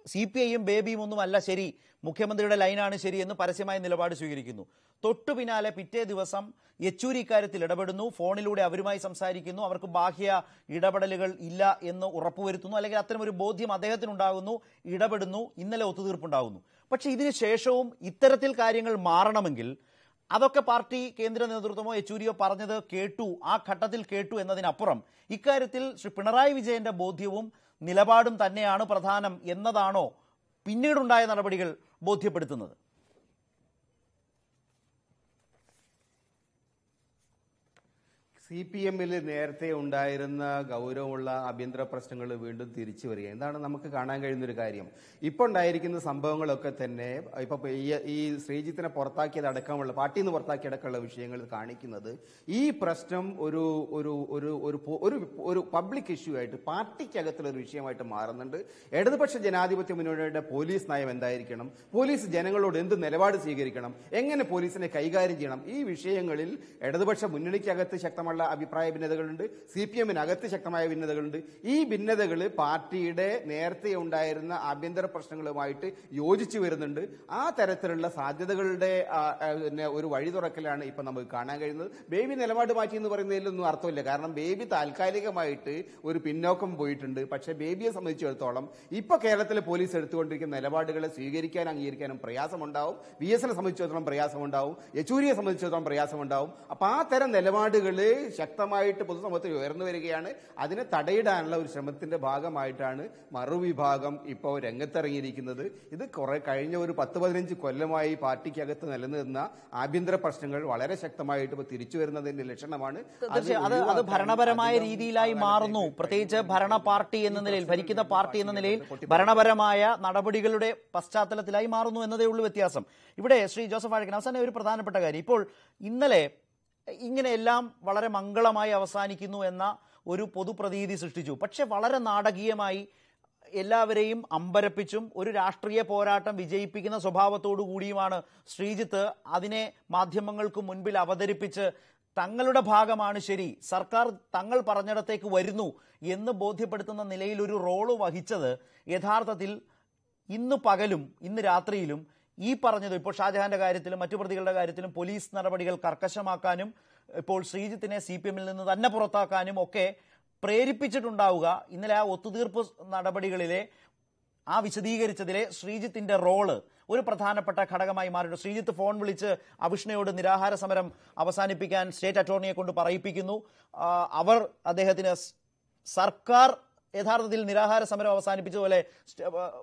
Speaker 1: സി പി ഐയും ബേബിയും ഒന്നുമല്ല ശരി. മുഖ്യമന്ത്രിയുടെ ലൈനാണ് ശരി എന്ന് പരസ്യമായ നിലപാട് സ്വീകരിക്കുന്നു. തൊട്ടു പിന്നാലെ പിറ്റേ ദിവസം യെച്ചൂരി ഇക്കാര്യത്തിൽ ഇടപെടുന്നു. ഫോണിലൂടെ അവരുമായി സംസാരിക്കുന്നു. അവർക്ക് ബാഹ്യ ഇടപെടലുകൾ ഇല്ല എന്ന് ഉറപ്പുവരുത്തുന്നു. അല്ലെങ്കിൽ അത്തരം ഒരു ബോധ്യം അദ്ദേഹത്തിനുണ്ടാകുന്നു. ഇടപെടുന്നു. ഇന്നലെ ഒത്തുതീർപ്പുണ്ടാകുന്നു. പക്ഷെ ഇതിനു ശേഷവും ഇത്തരത്തിൽ കാര്യങ്ങൾ മാറണമെങ്കിൽ അതൊക്കെ പാർട്ടി കേന്ദ്ര നേതൃത്വമോ യെച്ചൂരിയോ പറഞ്ഞത് കേട്ടു. ആ ഘട്ടത്തിൽ കേട്ടു എന്നതിനപ്പുറം ഇക്കാര്യത്തിൽ ശ്രീ പിണറായി വിജയന്റെ ബോധ്യവും നിലപാടും തന്നെയാണ് പ്രധാനം എന്നതാണോ പിന്നീടുണ്ടായ നടപടികൾ ബോധ്യപ്പെടുത്തുന്നത്?
Speaker 6: സി പി എമ്മിൽ നേരത്തെ ഉണ്ടായിരുന്ന ഗൗരവമുള്ള ആഭ്യന്തര പ്രശ്നങ്ങൾ വീണ്ടും തിരിച്ചു വരിക. എന്താണ് നമുക്ക് കാണാൻ കഴിയുന്ന ഒരു കാര്യം. ഇപ്പോൾ ഉണ്ടായിരിക്കുന്ന സംഭവങ്ങളൊക്കെ തന്നെ ഇപ്പൊ ഈ ശ്രീജിത്തിനെ പുറത്താക്കിയത് അടക്കമുള്ള പാർട്ടിയിൽ നിന്ന് പുറത്താക്കിയടക്കമുള്ള വിഷയങ്ങൾ കാണിക്കുന്നത് ഈ പ്രശ്നം ഒരു ഒരു ഒരു ഒരു ഒരു ഒരു പബ്ലിക് ഇഷ്യൂ ആയിട്ട് പാർട്ടിക്കകത്തുള്ള ഒരു വിഷയമായിട്ട് മാറുന്നുണ്ട്. ഇടതുപക്ഷ ജനാധിപത്യ മുന്നണിയുടെ പോലീസ് നയം എന്തായിരിക്കണം? പോലീസ് ജനങ്ങളോട് എന്ത് നിലപാട് സ്വീകരിക്കണം? എങ്ങനെ പോലീസിനെ കൈകാര്യം ചെയ്യണം? ഈ വിഷയങ്ങളിൽ ഇടതുപക്ഷ മുന്നണിക്കകത്ത് ശക്തമുള്ള അഭിപ്രായ ഭിന്നതകളുണ്ട്. സി പി എമ്മിനകത്ത് ശക്തമായ ഭിന്നതകളുണ്ട്. ഈ ഭിന്നതകൾ പാർട്ടിയുടെ നേരത്തെ ഉണ്ടായിരുന്ന ആഭ്യന്തര പ്രശ്നങ്ങളുമായിട്ട് യോജിച്ചു വരുന്നുണ്ട്. ആ തരത്തിലുള്ള സാധ്യതകളുടെ ഒരു വഴി തുറക്കലാണ് ഇപ്പൊ നമുക്ക് കാണാൻ കഴിയുന്നത്. ബേബി നിലപാട് മാറ്റി എന്ന് പറയുന്നതിലൊന്നും അർത്ഥമില്ല. കാരണം ബേബി താൽക്കാലികമായിട്ട് ഒരു പിന്നോക്കം പോയിട്ടുണ്ട്. പക്ഷെ ബേബിയെ സംബന്ധിച്ചിടത്തോളം ഇപ്പൊ കേരളത്തിലെ പോലീസ് എടുത്തുകൊണ്ടിരിക്കുന്ന നിലപാടുകളെ സ്വീകരിക്കാനും അംഗീകരിക്കാനും പ്രയാസമുണ്ടാവും. വി എസിനെ സംബന്ധിച്ചിടത്തോളം പ്രയാസമുണ്ടാവും. യെച്ചൂരിയെ സംബന്ധിച്ചിടത്തോളം പ്രയാസമുണ്ടാവും. അപ്പൊ ആ തരം നിലപാടുകൾ ശക്തമായിട്ട് പൊതുസമൂഹത്തിൽ ഉയർന്നു വരികയാണ്. അതിനെ തടയിടാനുള്ള ഒരു ശ്രമത്തിന്റെ ഭാഗമായിട്ടാണ് മറുവിഭാഗം ഇപ്പോൾ രംഗത്തിറങ്ങിയിരിക്കുന്നത്. ഇത് കുറെ കഴിഞ്ഞ ഒരു പത്ത് പതിനഞ്ച് കൊല്ലമായി പാർട്ടിക്കകത്ത് നിലനിന്ന ആഭ്യന്തര പ്രശ്നങ്ങൾ വളരെ ശക്തമായിട്ട് ഇപ്പോൾ തിരിച്ചു വരുന്നതിന്റെ ലക്ഷണമാണ്.
Speaker 1: അത് അത് ഭരണപരമായ രീതിയിലായി മാറുന്നു. പ്രത്യേകിച്ച് ഭരണ പാർട്ടി എന്ന നിലയിൽ ഭരിക്കുന്ന പാർട്ടി എന്ന നിലയിൽ ഭരണപരമായ നടപടികളുടെ പശ്ചാത്തലത്തിലായി മാറുന്നു എന്നതേ ഉള്ളൂ വ്യത്യാസം. ഇവിടെ ശ്രീ ജോസഫ് ആഴക്കൻ അവസാനം ഒരു പ്രധാനപ്പെട്ട കാര്യം. ഇപ്പോൾ ഇന്നലെ ഇങ്ങനെ എല്ലാം വളരെ മംഗളമായി അവസാനിക്കുന്നു എന്ന ഒരു പൊതുപ്രതീതി സൃഷ്ടിച്ചു. പക്ഷെ വളരെ നാടകീയമായി എല്ലാവരെയും അമ്പരപ്പിച്ചും ഒരു രാഷ്ട്രീയ പോരാട്ടം വിജയിപ്പിക്കുന്ന സ്വഭാവത്തോടു കൂടിയുമാണ് ശ്രീജിത്ത് അതിനെ മാധ്യമങ്ങൾക്ക് മുൻപിൽ അവതരിപ്പിച്ച് തങ്ങളുടെ ഭാഗമാണ് ശരി സർക്കാർ തങ്ങൾ പറഞ്ഞിടത്തേക്ക് വരുന്നു എന്ന് ബോധ്യപ്പെടുത്തുന്ന നിലയിൽ ഒരു റോൾ വഹിച്ചത് യഥാർത്ഥത്തിൽ ഇന്ന് പകലും ഇന്ന് രാത്രിയിലും ഈ പറഞ്ഞത് ഇപ്പോൾ ഷാജഹാന്റെ കാര്യത്തിലും മറ്റു പ്രതികളുടെ കാര്യത്തിലും പോലീസ് നടപടികൾ കർക്കശമാക്കാനും ഇപ്പോൾ ശ്രീജിത്തിനെ സി പി എമ്മിൽ നിന്ന് തന്നെ പുറത്താക്കാനും ഒക്കെ പ്രേരിപ്പിച്ചിട്ടുണ്ടാവുക. ഇന്നലെ ആ ഒത്തുതീർപ്പ് നടപടികളിലെ ആ വിശദീകരിച്ചതിലെ ശ്രീജിത്തിന്റെ റോൾ ഒരു പ്രധാനപ്പെട്ട ഘടകമായി മാറിയിട്ട് ശ്രീജിത്ത് ഫോൺ വിളിച്ച് അവിഷ്ണയോട് നിരാഹാര സമരം അവസാനിപ്പിക്കാൻ സ്റ്റേറ്റ് അറ്റോർണിയെ കൊണ്ട് പറയിപ്പിക്കുന്നു. അവർ അദ്ദേഹത്തിന് സർക്കാർ യഥാർത്ഥത്തിൽ നിരാഹാര സമരം അവസാനിപ്പിച്ചതുപോലെ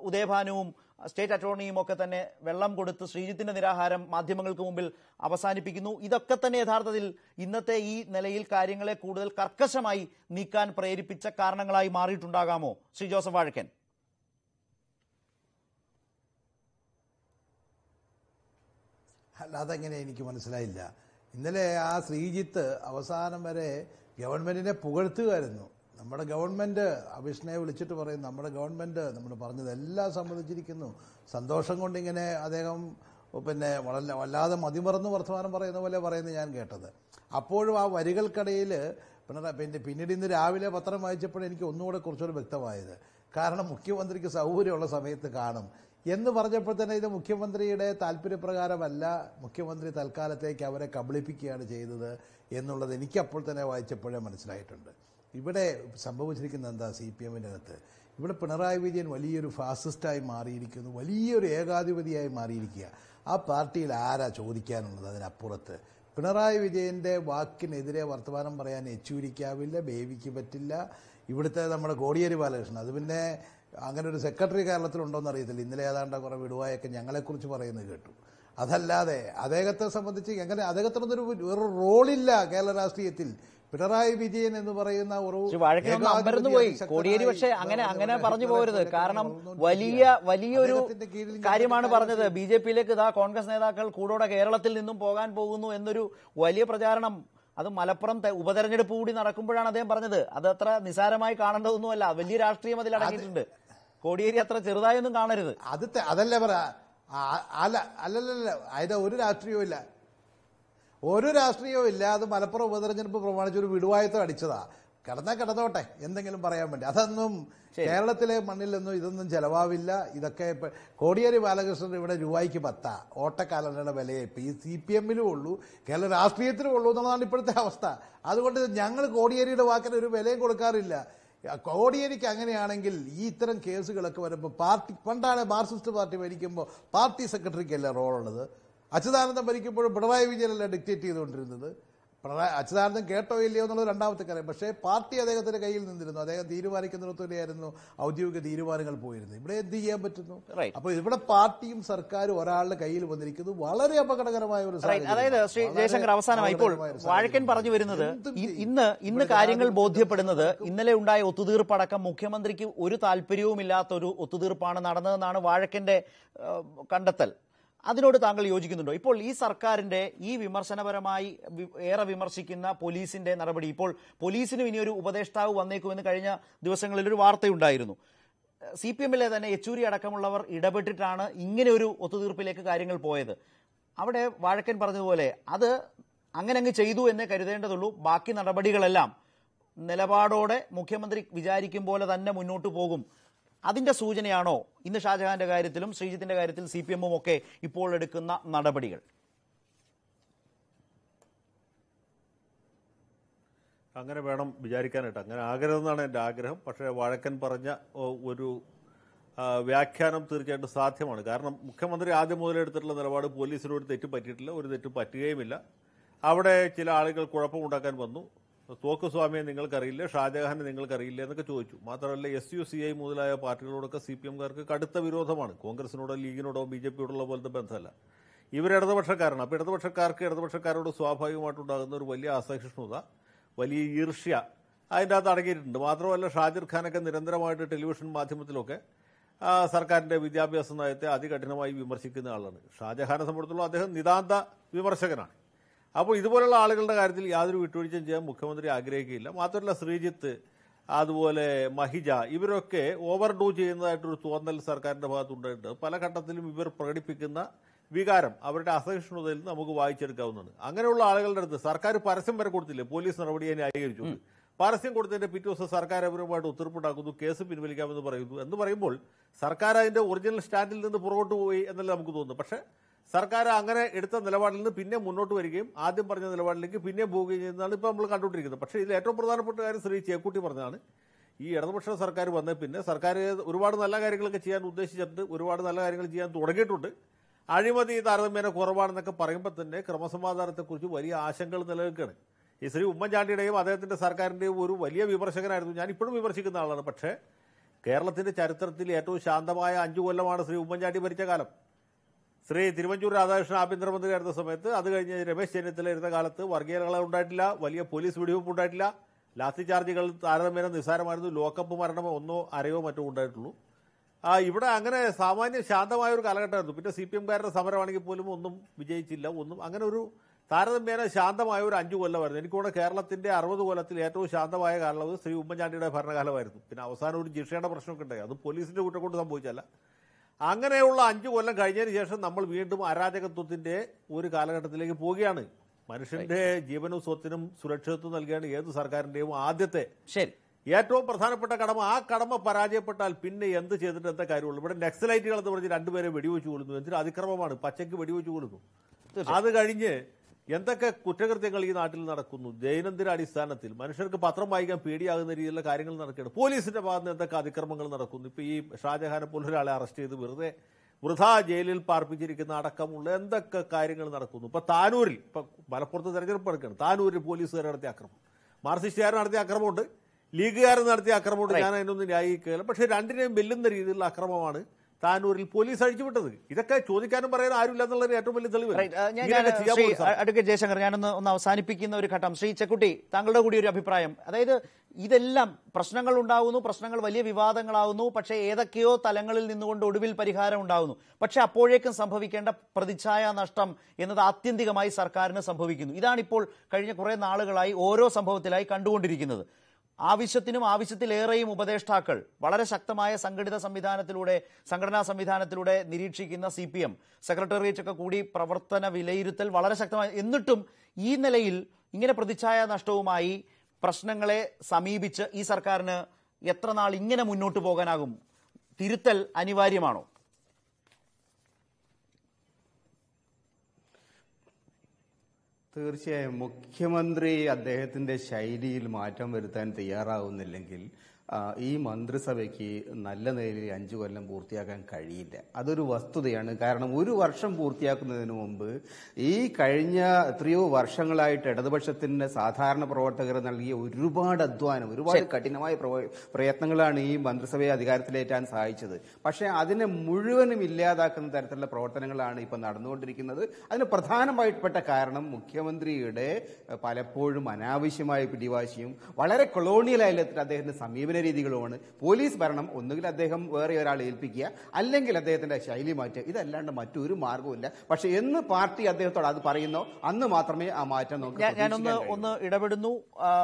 Speaker 1: ഉദയഭാനുവും സ്റ്റേറ്റ് അറ്റോർണിയും ഒക്കെ തന്നെ വെള്ളം കൊടുത്ത് ശ്രീജിത്തിന്റെ നിരാഹാരം മാധ്യമങ്ങൾക്ക് മുമ്പിൽ അവസാനിപ്പിക്കുന്നു. ഇതൊക്കെ തന്നെ യഥാർത്ഥത്തിൽ ഇന്നത്തെ ഈ നിലയിൽ കാര്യങ്ങളെ കൂടുതൽ കർക്കശമായി നീക്കാൻ പ്രേരിപ്പിച്ച കാരണങ്ങളായി മാറിയിട്ടുണ്ടാകാമോ? ശ്രീ ജോസഫ് വാഴക്കൻ.
Speaker 2: അല്ല അതെങ്ങനെ എനിക്ക് മനസ്സിലായില്ല. ഇന്നലെ ആ ശ്രീജിത്ത് അവസാനം വരെ ഗവൺമെന്റിനെ പുകഴ്ത്തുകയായിരുന്നു. നമ്മുടെ ഗവൺമെന്റ് അഭിഷ്ണയെ വിളിച്ചിട്ട് പറയും നമ്മുടെ ഗവൺമെന്റ് നമ്മൾ പറഞ്ഞതെല്ലാം സമ്മതിച്ചിരിക്കുന്നു. സന്തോഷം കൊണ്ടിങ്ങനെ അദ്ദേഹം പിന്നെ വളരെ വല്ലാതെ മതിമറന്ന് വർത്തമാനം പറയുന്ന പോലെ പറയുന്നത് ഞാൻ കേട്ടത്. അപ്പോഴും ആ വരികൾക്കിടയിൽ പിണറായി പിന്നെ പിന്നീട് ഇന്ന് രാവിലെ പത്രം വായിച്ചപ്പോൾ എനിക്ക് ഒന്നുകൂടെ കുറച്ചുകൂടെ വ്യക്തമായത്. കാരണം മുഖ്യമന്ത്രിക്ക് സൗകര്യമുള്ള സമയത്ത് കാണും. എന്ന് പറഞ്ഞപ്പോൾ തന്നെ ഇത് മുഖ്യമന്ത്രിയുടെ താല്പര്യപ്രകാരമല്ല മുഖ്യമന്ത്രി തൽക്കാലത്തേക്ക് അവരെ കബളിപ്പിക്കുകയാണ് ചെയ്തത് എന്നുള്ളത് എനിക്കപ്പോൾ തന്നെ വായിച്ചപ്പോഴേ മനസ്സിലായിട്ടുണ്ട്. ഇവിടെ സംഭവിച്ചിരിക്കുന്നത് എന്താ സി പി എമ്മിന്റെ അകത്ത്? ഇവിടെ പിണറായി വിജയൻ വലിയൊരു ഫാസിസ്റ്റായി മാറിയിരിക്കുന്നു വലിയൊരു ഏകാധിപതിയായി മാറിയിരിക്കുക. ആ പാർട്ടിയിൽ ആരാ ചോദിക്കാനുള്ളത് അതിനപ്പുറത്ത്? പിണറായി വിജയന്റെ വാക്കിനെതിരെ വർത്തമാനം പറയാൻ യെച്ചൂരിക്കാവില്ല ബേബിക്ക് പറ്റില്ല. ഇവിടുത്തെ നമ്മുടെ കോടിയേരി ബാലകൃഷ്ണൻ അത് പിന്നെ അങ്ങനെ ഒരു സെക്രട്ടറി കേരളത്തിലുണ്ടോന്ന് അറിയത്തില്ല. ഇന്നലെ ഏതാണ്ട് കുറെ വിടുവായൊക്കെ ഞങ്ങളെക്കുറിച്ച് പറയുന്നത് കേട്ടു. അതല്ലാതെ അദ്ദേഹത്തെ സംബന്ധിച്ച് എങ്ങനെ അദ്ദേഹത്തിനൊന്നൊരു ഒരു റോളില്ല കേരള രാഷ്ട്രീയത്തിൽ. പിണറായി വിജയൻ എന്ന് പറയുന്ന ഒരു
Speaker 1: അമ്പരന്ന് പോയി. കോടിയേരി പക്ഷേ അങ്ങനെ അങ്ങനെ പറഞ്ഞു പോകരുത്. കാരണം. വലിയ വലിയൊരു കാര്യമാണ്
Speaker 2: കാര്യം
Speaker 1: പറഞ്ഞത്. ബി ജെ പിയിലേക്ക് ഇതാ കോൺഗ്രസ് നേതാക്കൾ കൂടോടെ കേരളത്തിൽ നിന്നും പോകാൻ പോകുന്നു എന്നൊരു വലിയ പ്രചാരണം അത് മലപ്പുറം ഉപതെരഞ്ഞെടുപ്പ് കൂടി നടക്കുമ്പോഴാണ് അദ്ദേഹം പറഞ്ഞത്. അത് അത്ര നിസാരമായി കാണേണ്ടതൊന്നുമല്ല. വലിയ രാഷ്ട്രീയം അതിൽ അടങ്ങിയിട്ടുണ്ട്. കോടിയേരി അത്ര ചെറുതായൊന്നും കാണരുത്.
Speaker 2: അത് അതല്ലേ പറ അല്ല അല്ലല്ല അതിന്റെ ഒരു രാഷ്ട്രീയവും ഇല്ല. ഒരു രാഷ്ട്രീയവും ഇല്ല അത് മലപ്പുറം ഉപതെരഞ്ഞെടുപ്പ് പ്രമാണിച്ച് ഒരു വിടുവായത്തം അടിച്ചതാ. കടന്നാ കിടന്നോട്ടെ എന്തെങ്കിലും പറയാൻ വേണ്ടി. അതൊന്നും കേരളത്തിലെ മണ്ണിലൊന്നും ഇതൊന്നും ചെലവാവില്ല. ഇതൊക്കെ ഇപ്പൊ കോടിയേരി ബാലകൃഷ്ണൻ ഇവിടെ രൂപയ്ക്ക് പത്താ. ഓട്ടക്കാലങ്ങളുടെ വിലയെ പി ഈ സി പി എമ്മിലും ഉള്ളൂ കേരള രാഷ്ട്രീയത്തിലും ഉള്ളൂ എന്നുള്ളതാണ് ഇപ്പോഴത്തെ അവസ്ഥ. അതുകൊണ്ട് ഞങ്ങൾ കോടിയേരിയുടെ വാക്കിന് ഒരു വിലയും കൊടുക്കാറില്ല. കോടിയേരിക്ക് അങ്ങനെയാണെങ്കിൽ ഈ ഇത്തരം കേസുകളൊക്കെ വരുമ്പോൾ പാർട്ടി പണ്ടാണ് മാർക്സിസ്റ്റ് പാർട്ടി ഭരിക്കുമ്പോൾ പാർട്ടി സെക്രട്ടറിക്കല്ലേ റോളുള്ളത്? അച്യുതാനന്ദൻ ഭരിക്കുമ്പോഴും പിണറായി വിജയനല്ല ഡിക്റ്റേറ്റ് ചെയ്തുകൊണ്ടിരുന്നത്? പിണറായി അച്യുതാനന്ദൻ കേട്ടോ ഇല്ലയോ എന്നുള്ളത് രണ്ടാമത്തെ കാര്യം. പക്ഷേ പാർട്ടി അദ്ദേഹത്തിന്റെ കയ്യിൽ നിന്നിരുന്നു. അദ്ദേഹം തീരുമാനിക്കുന്നിടത്തോടെയായിരുന്നു ഔദ്യോഗിക തീരുമാനങ്ങൾ പോയിരുന്നത് ഇവിടെ എന്ത് ചെയ്യാൻ പറ്റുന്നു?
Speaker 1: അപ്പൊ
Speaker 2: അപ്പോൾ ഇവിടെ പാർട്ടിയും സർക്കാരും ഒരാളുടെ കയ്യിൽ വന്നിരിക്കുന്നത് വളരെ അപകടകരമായ ഒരു.
Speaker 1: അതായത് ശ്രീ ജയശങ്കർ അവസാനമായി ഇപ്പോൾ വാഴക്കൻ പറഞ്ഞു വരുന്നത് ഇന്ന് ഇന്ന് കാര്യങ്ങൾ ബോധ്യപ്പെടുന്നത് ഇന്നലെ ഉണ്ടായ ഒത്തുതീർപ്പടക്കം മുഖ്യമന്ത്രിക്ക് ഒരു താല്പര്യവുമില്ലാത്ത ഒരു ഒത്തുതീർപ്പാണ് നടന്നതെന്നാണ് വാഴക്കന്റെ കണ്ടെത്തൽ. അതിനോട് താങ്കൾ യോജിക്കുന്നുണ്ടോ? ഇപ്പോൾ ഈ സർക്കാരിന്റെ ഈ വിമർശനപരമായി ഏറെ വിമർശിക്കുന്ന പോലീസിന്റെ നടപടി ഇപ്പോൾ പോലീസിനും ഇനി ഒരു ഉപദേഷ്ടാവ് വന്നേക്കുമെന്ന് കഴിഞ്ഞ ദിവസങ്ങളിൽ ഒരു വാർത്തയുണ്ടായിരുന്നു. സി പി എമ്മിലെ തന്നെ യെച്ചൂരി അടക്കമുള്ളവർ ഇടപെട്ടിട്ടാണ് ഇങ്ങനെ ഒരു ഒത്തുതീർപ്പിലേക്ക് കാര്യങ്ങൾ പോയത്. അവിടെ വാഴക്കൻ പറഞ്ഞതുപോലെ അത് അങ്ങനെ അങ്ങ് ചെയ്തു എന്നേ കരുതേണ്ടതുള്ളൂ. ബാക്കി നടപടികളെല്ലാം നിലപാടോടെ മുഖ്യമന്ത്രി വിചാരിക്കും പോലെ തന്നെ മുന്നോട്ട് പോകും. അതിന്റെ സൂചനയാണോ? ഇന്ന് ഷാജഹാന്റെ കാര്യത്തിലും ശ്രീജിത്തിന്റെ കാര്യത്തിൽ സി പി എമ്മും ഒക്കെ ഇപ്പോൾ എടുക്കുന്ന നടപടികൾ.
Speaker 5: അങ്ങനെ വേണം വിചാരിക്കാനായിട്ട്. അങ്ങനെ ആകരുതെന്നാണ് എന്റെ ആഗ്രഹം. പക്ഷേ വഴക്കൻ പറഞ്ഞ ഒരു വ്യാഖ്യാനം തീർച്ചയായിട്ടും സാധ്യമാണ്. കാരണം മുഖ്യമന്ത്രി ആദ്യം മുതലെടുത്തിട്ടുള്ള നിലപാട് പോലീസിനോട് തെറ്റ് പറ്റിയിട്ടില്ല ഒരു തെറ്റ് പറ്റുകയുമില്ല. അവിടെ ചില ആളുകൾ കുഴപ്പമുണ്ടാക്കാൻ വന്നു. തോക്ക് സ്വാമിയെ നിങ്ങൾക്കറിയില്ല ഷാജഹാനെ നിങ്ങൾക്കറിയില്ല എന്നൊക്കെ ചോദിച്ചു. മാത്രമല്ല എസ് യു സി ഐ മുതലായ പാർട്ടികളോടൊക്കെ സി പി എംകാർക്ക് കടുത്ത വിരോധമാണ്. കോൺഗ്രസിനോടോ ലീഗിനോടോ ബി ജെ പിയോടുള്ള പോലത്തെ ബന്ധമല്ല. ഇവർ ഇടതുപക്ഷക്കാരാണ്. അപ്പോൾ ഇടതുപക്ഷക്കാർക്ക് ഇടതുപക്ഷക്കാരോട് സ്വാഭാവികമായിട്ടുണ്ടാകുന്ന ഒരു വലിയ അസഹിഷ്ണുത വലിയ ഈർഷ്യ അതിന്റെ അകത്ത് അടങ്ങിയിട്ടുണ്ട്. മാത്രമല്ല ഷാജിർ ഖാനൊക്കെ നിരന്തരമായിട്ട് ടെലിവിഷൻ മാധ്യമത്തിലൊക്കെ സർക്കാരിന്റെ വിദ്യാഭ്യാസ നയത്തെ അതികഠിനമായി വിമർശിക്കുന്ന ആളാണ്. ഷാജഹാനെ സംബന്ധിച്ചുള്ള അദ്ദേഹം നിതാന്ത വിമർശകനാണ്. അപ്പോൾ ഇതുപോലുള്ള ആളുകളുടെ കാര്യത്തിൽ യാതൊരു വിട്ടുവീഴ്ചയും ചെയ്യാൻ മുഖ്യമന്ത്രി ആഗ്രഹിക്കുകയില്ല. മാത്രമല്ല ശ്രീജിത്ത് അതുപോലെ മഹിജ ഇവരൊക്കെ ഓവർ ഡൂ ചെയ്യുന്നതായിട്ടൊരു തോന്നൽ സർക്കാരിന്റെ ഭാഗത്തുണ്ടായിട്ട് പല ഘട്ടത്തിലും ഇവർ പ്രകടിപ്പിക്കുന്ന വികാരം അവരുടെ അസഹിഷ്ണുതയിൽ നിന്ന് നമുക്ക് വായിച്ചെടുക്കാവുന്നതാണ്. അങ്ങനെയുള്ള ആളുകളുടെ അടുത്ത് സർക്കാർ പരസ്യം വരെ കൊടുത്തില്ലേ? പോലീസ് നടപടിയെ ന്യായീകരിച്ചു. പരസ്യം കൊടുത്തതിന്റെ പിറ്റേ ദിവസം സർക്കാർ അവരുമായിട്ട് കേസ് പിൻവലിക്കാമെന്ന് പറയുന്നു എന്ന് പറയുമ്പോൾ സർക്കാർ അതിന്റെ ഒറിജിനൽ സ്റ്റാൻഡിൽ നിന്ന് പുറകോട്ട് പോയി എന്നല്ല നമുക്ക് തോന്നുന്നു പക്ഷേ സർക്കാർ അങ്ങനെ എടുത്ത നിലപാടിൽ നിന്ന് പിന്നെ മുന്നോട്ട് വരികയും ആദ്യം പറഞ്ഞ നിലപാടിലേക്ക് പിന്നെ പോവുകയും ചെയ്യുന്നതാണ് ഇപ്പോൾ നമ്മൾ കണ്ടുകൊണ്ടിരിക്കുന്നത്. പക്ഷേ ഇതിൽ ഏറ്റവും പ്രധാനപ്പെട്ട കാര്യം ശ്രീ ചേക്കുട്ടി പറഞ്ഞതാണ്. ഈ ഇടതുപക്ഷ സർക്കാർ വന്ന പിന്നെ സർക്കാർ ഒരുപാട് നല്ല കാര്യങ്ങളൊക്കെ ചെയ്യാൻ ഉദ്ദേശിച്ചിട്ടുണ്ട് ഒരുപാട് നല്ല കാര്യങ്ങൾ ചെയ്യാൻ തുടങ്ങിയിട്ടുണ്ട്. അഴിമതി താരതമ്യേന കുറവാണെന്നൊക്കെ പറയുമ്പോൾ തന്നെ ക്രമസമാധാനത്തെക്കുറിച്ച് വലിയ ആശങ്കകൾ നിലനിൽക്കുകയാണ്. ഈ ശ്രീ ഉമ്മൻചാണ്ടിയുടെയും അദ്ദേഹത്തിന്റെ സർക്കാരിന്റെയും ഒരു വലിയ വിമർശകനായിരുന്നു. ഞാൻ ഇപ്പോഴും വിമർശിക്കുന്ന ആളാണ്. പക്ഷേ കേരളത്തിന്റെ ചരിത്രത്തിൽ ഏറ്റവും ശാന്തമായ അഞ്ചു കൊല്ലമാണ് ശ്രീ ഉമ്മൻചാണ്ടി ഭരിച്ച കാലം. ശ്രീ തിരുവഞ്ചൂർ രാധാകൃഷ്ണൻ ആഭ്യന്തരമന്ത്രിയായിരുന്ന സമയത്ത് അത് കഴിഞ്ഞ് രമേശ് ചെന്നിത്തല ഇരുന്ന കാലത്ത് വർഗീയതകൾ ഉണ്ടായിട്ടില്ല വലിയ പോലീസ് വെടിവെപ്പ് ഉണ്ടായിട്ടില്ല. ലാത്തി ചാർജുകൾ താരതമ്യേന നിസ്സാരമായിരുന്നു. ലോക്കപ്പ് മരണമോ ഒന്നോ അരയോ മറ്റോ ഉണ്ടായിട്ടുള്ളൂ. ഇവിടെ അങ്ങനെ സാമാന്യം ശാന്തമായ ഒരു കാലഘട്ടമായിരുന്നു. പിന്നെ സി പി എംകാരുടെ സമരമാണെങ്കിൽ പോലും ഒന്നും വിജയിച്ചില്ല. ഒന്നും അങ്ങനെ ഒരു താരതമ്യേന ശാന്തമായ ഒരു അഞ്ചു കൊല്ലമായിരുന്നു. എനിക്കിവിടെ കേരളത്തിന്റെ അറുപത് കൊല്ലത്തിൽ ഏറ്റവും ശാന്തമായ കാലം ശ്രീ ഉമ്മൻചാണ്ടിയുടെ ഭരണകാലമായിരുന്നു. പിന്നെ അവസാനം ഒരു ജിഷയുടെ പ്രശ്നമൊക്കെ ഉണ്ടായി. അത് പോലീസിന്റെ കുറ്റം കൊണ്ട് സംഭവിച്ചല്ല അങ്ങനെയുള്ള അഞ്ചു കൊല്ലം കഴിഞ്ഞതിന് ശേഷം നമ്മൾ വീണ്ടും അരാജകത്വത്തിന്റെ ഒരു കാലഘട്ടത്തിലേക്ക് പോവുകയാണ്. മനുഷ്യന്റെ ജീവനും സ്വത്തിനും സുരക്ഷിതത്വം നൽകിയാണ് ഏത് സർക്കാരിന്റെയും ആദ്യത്തെ.
Speaker 1: ശരി.
Speaker 5: ഏറ്റവും പ്രധാനപ്പെട്ട കടമ ആ കടമ പരാജയപ്പെട്ടാൽ പിന്നെ എന്ത് ചെയ്തിട്ട് എന്താ കാര്യമുള്ളൂ? ഇവിടെ നക്സലൈറ്റുകൾ എന്ന് പറഞ്ഞ് രണ്ടുപേരെ വെടിവെച്ച് കൊടുക്കുന്നു എന്തിനും അതിക്രമമാണ്. പച്ചയ്ക്ക് വെടിവെച്ച് കൊടുക്കുന്നു അത് കഴിഞ്ഞ് എന്തൊക്കെ കുറ്റകൃത്യങ്ങൾ ഈ നാട്ടിൽ നടക്കുന്നു? ദൈനംദിന അടിസ്ഥാനത്തിൽ മനുഷ്യർക്ക് പത്രം വായിക്കാൻ പേടിയാകുന്ന രീതിയിലുള്ള കാര്യങ്ങൾ നടക്കുകയാണ്. പോലീസിന്റെ ഭാഗത്ത് നിന്ന് എന്തൊക്കെ അതിക്രമങ്ങൾ നടക്കുന്നു? ഇപ്പൊ ഈ ഷാജഹാനെ പോലെ ഒരാളെ അറസ്റ്റ് ചെയ്ത് വെറുതെ വൃഥാ ജയിലിൽ പാർപ്പിച്ചിരിക്കുന്ന അടക്കമുള്ള എന്തൊക്കെ കാര്യങ്ങൾ നടക്കുന്നു? ഇപ്പൊ താനൂരിൽ ഇപ്പൊ മലപ്പുറത്ത് തെരഞ്ഞെടുപ്പ് നടക്കുകയാണ്. താനൂരിൽ പോലീസുകാർ നടത്തിയ അക്രമം. മാർക്സിസ്റ്റുകാർ നടത്തിയ അക്രമമുണ്ട്. ലീഗുകാർ നടത്തിയ അക്രമമുണ്ട്. ഞാൻ അതിനൊന്നും ന്യായീകരിക്കുകയില്ല പക്ഷെ രണ്ടിനെയും വെല്ലുന്ന രീതിയിലുള്ള അക്രമമാണ് താനൂരിൽ പോലീസ് അഴിച്ചുവിട്ടത് ഇതൊക്കെ ചോദിക്കാനും പറയാനും ആരുമില്ല എന്നുള്ളൊരു ഏറ്റവും വലിയ തെളിവ് അടുക്കെ.
Speaker 1: അഡ്വക്കേറ്റ് ജയശങ്കർ ഞാനൊന്ന് ഒന്ന് അവസാനിപ്പിക്കുന്ന ഒരു ഘട്ടം. ശ്രീ ചെക്കുട്ടി താങ്കളുടെ കൂടി ഒരു അഭിപ്രായം. അതായത് ഇതെല്ലാം പ്രശ്നങ്ങൾ ഉണ്ടാകുന്നു പ്രശ്നങ്ങൾ വലിയ വിവാദങ്ങളാവുന്നു പക്ഷേ ഏതൊക്കെയോ തലങ്ങളിൽ നിന്നുകൊണ്ട് ഒടുവിൽ പരിഹാരം ഉണ്ടാകുന്നു. പക്ഷേ അപ്പോഴേക്കും സംഭവിക്കേണ്ട പ്രതിച്ഛായ നഷ്ടം എന്നത് ആത്യന്തികമായി സർക്കാരിന് സംഭവിക്കുന്നു. ഇതാണിപ്പോൾ കഴിഞ്ഞ കുറേ നാളുകളായി ഓരോ സംഭവത്തിലായി കണ്ടുകൊണ്ടിരിക്കുന്നത്. ആവശ്യത്തിനും ആവശ്യത്തിലേറെയും ഉപദേഷ്ടാക്കൾ വളരെ ശക്തമായ സംഘടിത സംവിധാനത്തിലൂടെ സംഘടനാ സംവിധാനത്തിലൂടെ നിരീക്ഷിക്കുന്ന സി പി എം സെക്രട്ടേറിയറ്റ് ഒക്കെ കൂടി പ്രവർത്തന വിലയിരുത്തൽ വളരെ ശക്തമായി. എന്നിട്ടും ഈ നിലയിൽ ഇങ്ങനെ പ്രതിച്ഛായ നഷ്ടവുമായി പ്രശ്നങ്ങളെ സമീപിച്ച് ഈ സർക്കാരിന് എത്ര നാൾ ഇങ്ങനെ മുന്നോട്ട് പോകാനാകും? തിരുത്തൽ അനിവാര്യമാണോ?
Speaker 6: തീർച്ചയായും മുഖ്യമന്ത്രി അദ്ദേഹത്തിന്റെ ശൈലിയിൽ മാറ്റം വരുത്താൻ തയ്യാറാവുന്നില്ലെങ്കിൽ ഈ മന്ത്രിസഭയ്ക്ക് നല്ല നിലയിൽ അഞ്ചു കൊല്ലം പൂർത്തിയാക്കാൻ കഴിയില്ല. അതൊരു വസ്തുതയാണ്. കാരണം ഒരു വർഷം പൂർത്തിയാക്കുന്നതിന് മുമ്പ് ഈ കഴിഞ്ഞ എത്രയോ വർഷങ്ങളായിട്ട് ഇടതുപക്ഷത്തിന്റെ സാധാരണ പ്രവർത്തകർ നൽകിയ ഒരുപാട് അധ്വാനം ഒരുപാട് കഠിനമായ പ്രയത്നങ്ങളാണ് ഈ മന്ത്രിസഭയെ അധികാരത്തിലേറ്റാൻ സഹായിച്ചത് പക്ഷേ അതിനെ മുഴുവനും ഇല്ലാതാക്കുന്ന തരത്തിലുള്ള പ്രവർത്തനങ്ങളാണ് ഇപ്പൊ നടന്നുകൊണ്ടിരിക്കുന്നത്. അതിന് പ്രധാനമായിപ്പെട്ട കാരണം മുഖ്യമന്ത്രിയുടെ പലപ്പോഴും അനാവശ്യമായ പിടിവാശിയും വളരെ കൊളോണിയലായ അദ്ദേഹത്തിന്റെ സമീപന രീതികളുമാണ്. പോലീസ് ഭരണം ഒന്നുകിൽ അദ്ദേഹം വേറെ ഒരാളെ ഏൽപ്പിക്കുക അല്ലെങ്കിൽ അദ്ദേഹത്തിന്റെ ശൈലി മാറ്റുക. ഇതല്ലാണ്ട് മറ്റൊരു മാർഗവുമില്ല പക്ഷെ എന്ന് പാർട്ടി അദ്ദേഹത്തോട് അത് പറയുന്നോ അന്ന് മാത്രമേ ആ മാറ്റം
Speaker 1: നോക്കൂ ഞാനൊന്ന് ഒന്ന് ഇടപെടുന്നു.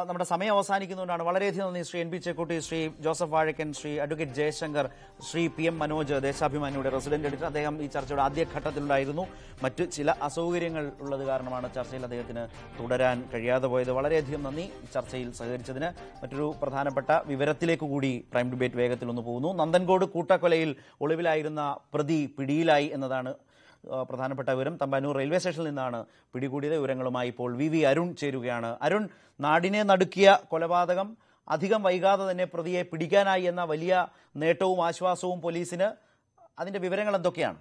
Speaker 1: നമ്മുടെ സമയം അവസാനിക്കുന്നതുകൊണ്ടാണ് വളരെയധികം നന്ദി. Shri N P Chekkutty Shri Joseph Vazhakkan Shri advocate Jayasankar Shri P M Manoj ദേശാഭിമാനിയുടെ resident editor. അദ്ദേഹം ഈ ചർച്ചയുടെ ആദ്യഘട്ടത്തിലുണ്ടായിരുന്നു. മറ്റ് ചില അസൗകര്യങ്ങൾ ഉള്ളത് കാരണമാണ് ചർച്ചയിൽ അദ്ദേഹത്തിന് തുടരാൻ കഴിയാതെ പോയത്. വളരെയധികം നന്ദി ചർച്ചയിൽ സഹകരിച്ചതിന്. മറ്റൊരു പ്രധാനപ്പെട്ട വിവരത്തിലേക്ക് കൂടി പ്രൈം ഡിബേറ്റ് വേഗത്തിൽ ഒന്ന് പോകുന്നു. നന്ദൻകോട് കൂട്ടക്കൊലയിൽ ഒളിവിലായിരുന്ന പ്രതി പിടിയിലായി എന്നതാണ് പ്രധാനപ്പെട്ട വിവരം. തമ്പാനൂർ റെയിൽവേ സ്റ്റേഷനിൽ നിന്നാണ് പിടികൂടിയത്. വിവരങ്ങളുമായി ഇപ്പോൾ വി വി അരുൺ ചേരുകയാണ്. അരുൺ നാടിനെ നടുക്കിയ കൊലപാതകം അധികം വൈകാതെ തന്നെ പ്രതിയെ പിടിക്കാനായി എന്ന വലിയ നേട്ടവും ആശ്വാസവും പോലീസിന്. അതിന്റെ വിവരങ്ങൾ എന്തൊക്കെയാണ്?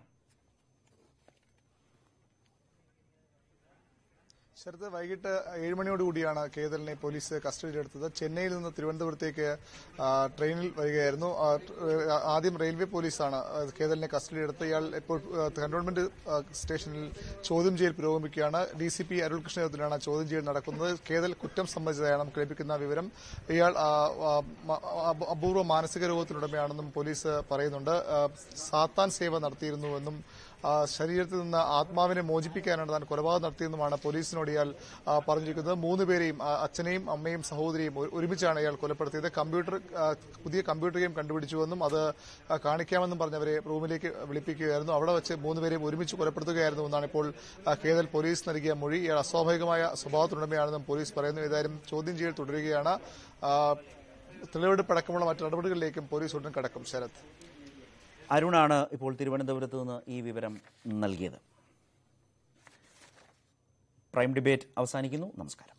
Speaker 7: ശരത്ത് വൈകിട്ട് ഏഴ് മണിയോടുകൂടിയാണ് കേതലിനെ പോലീസ് കസ്റ്റഡിയിലെടുത്തത് ചെന്നൈയിൽ നിന്ന് തിരുവനന്തപുരത്തേക്ക് ട്രെയിനിൽ വരികയായിരുന്നു. ആദ്യം റെയിൽവേ പോലീസാണ് കേതലിനെ കസ്റ്റഡിയിലെടുത്ത് ഇയാൾ ഇപ്പോൾ കന്റോൺമെന്റ് സ്റ്റേഷനിൽ ചോദ്യം ചെയ്യൽ പുരോഗമിക്കുകയാണ്. ഡി സി പി അരുൾകൃഷ്ണ ചോദ്യം ചെയ്യൽ നടക്കുന്നത്. കേതൽ കുറ്റം സംബന്ധിച്ചതായാണ് നമുക്ക് ലഭിക്കുന്ന വിവരം. ഇയാൾ അപൂർവ മാനസിക രോഗത്തിനുടമയാണെന്നും പോലീസ് പറയുന്നുണ്ട്. സാത്താൻ സേവ നടത്തിയിരുന്നുവെന്നും ശരീരത്തിൽ നിന്ന് ആത്മാവിനെ മോചിപ്പിക്കാനാണ് താൻ കൊലപാതകം നടത്തിയെന്നുമാണ് പോലീസിനോട് ഇയാൾ പറഞ്ഞിരിക്കുന്നത്. മൂന്ന് പേരെയും അച്ഛനെയും അമ്മയും സഹോദരിയും ഒരു- ഒരുമിച്ചാണ് ഇയാൾ കൊലപ്പെടുത്തിയത്. കമ്പ്യൂട്ടർ പുതിയ കമ്പ്യൂട്ടർ ഗെയിം കണ്ടുപിടിച്ചുവെന്നും അത് കാണിക്കാമെന്നും പറഞ്ഞവരെ റൂമിലേക്ക് വിളിപ്പിക്കുകയായിരുന്നു. അവിടെ വെച്ച് മൂന്ന് പേരെയും ഒരുമിച്ച് കൊലപ്പെടുത്തുകയായിരുന്നു എന്നാണ് ഇപ്പോൾ കേതൽ പോലീസ് നൽകിയ മൊഴി. ഇയാൾ അസ്വാഭാവികമായ സ്വഭാവത്തിനുടമയാണെന്നും പോലീസ് പറയുന്നു. ഏതായാലും ചോദ്യം ചെയ്യൽ തുടരുകയാണ്. തെളിവെടുപ്പ് അടക്കമുള്ള മറ്റു നടപടികളിലേക്കും പോലീസ് ഉടൻ കടക്കും. ശരത്.
Speaker 1: അരുണാണ് ഇപ്പോൾ തിരുവനന്തപുരത്ത് നിന്ന് ഈ വിവരം നൽകിയത്. പ്രൈം ഡിബേറ്റ് അവസാനിക്കുന്നു. നമസ്കാരം.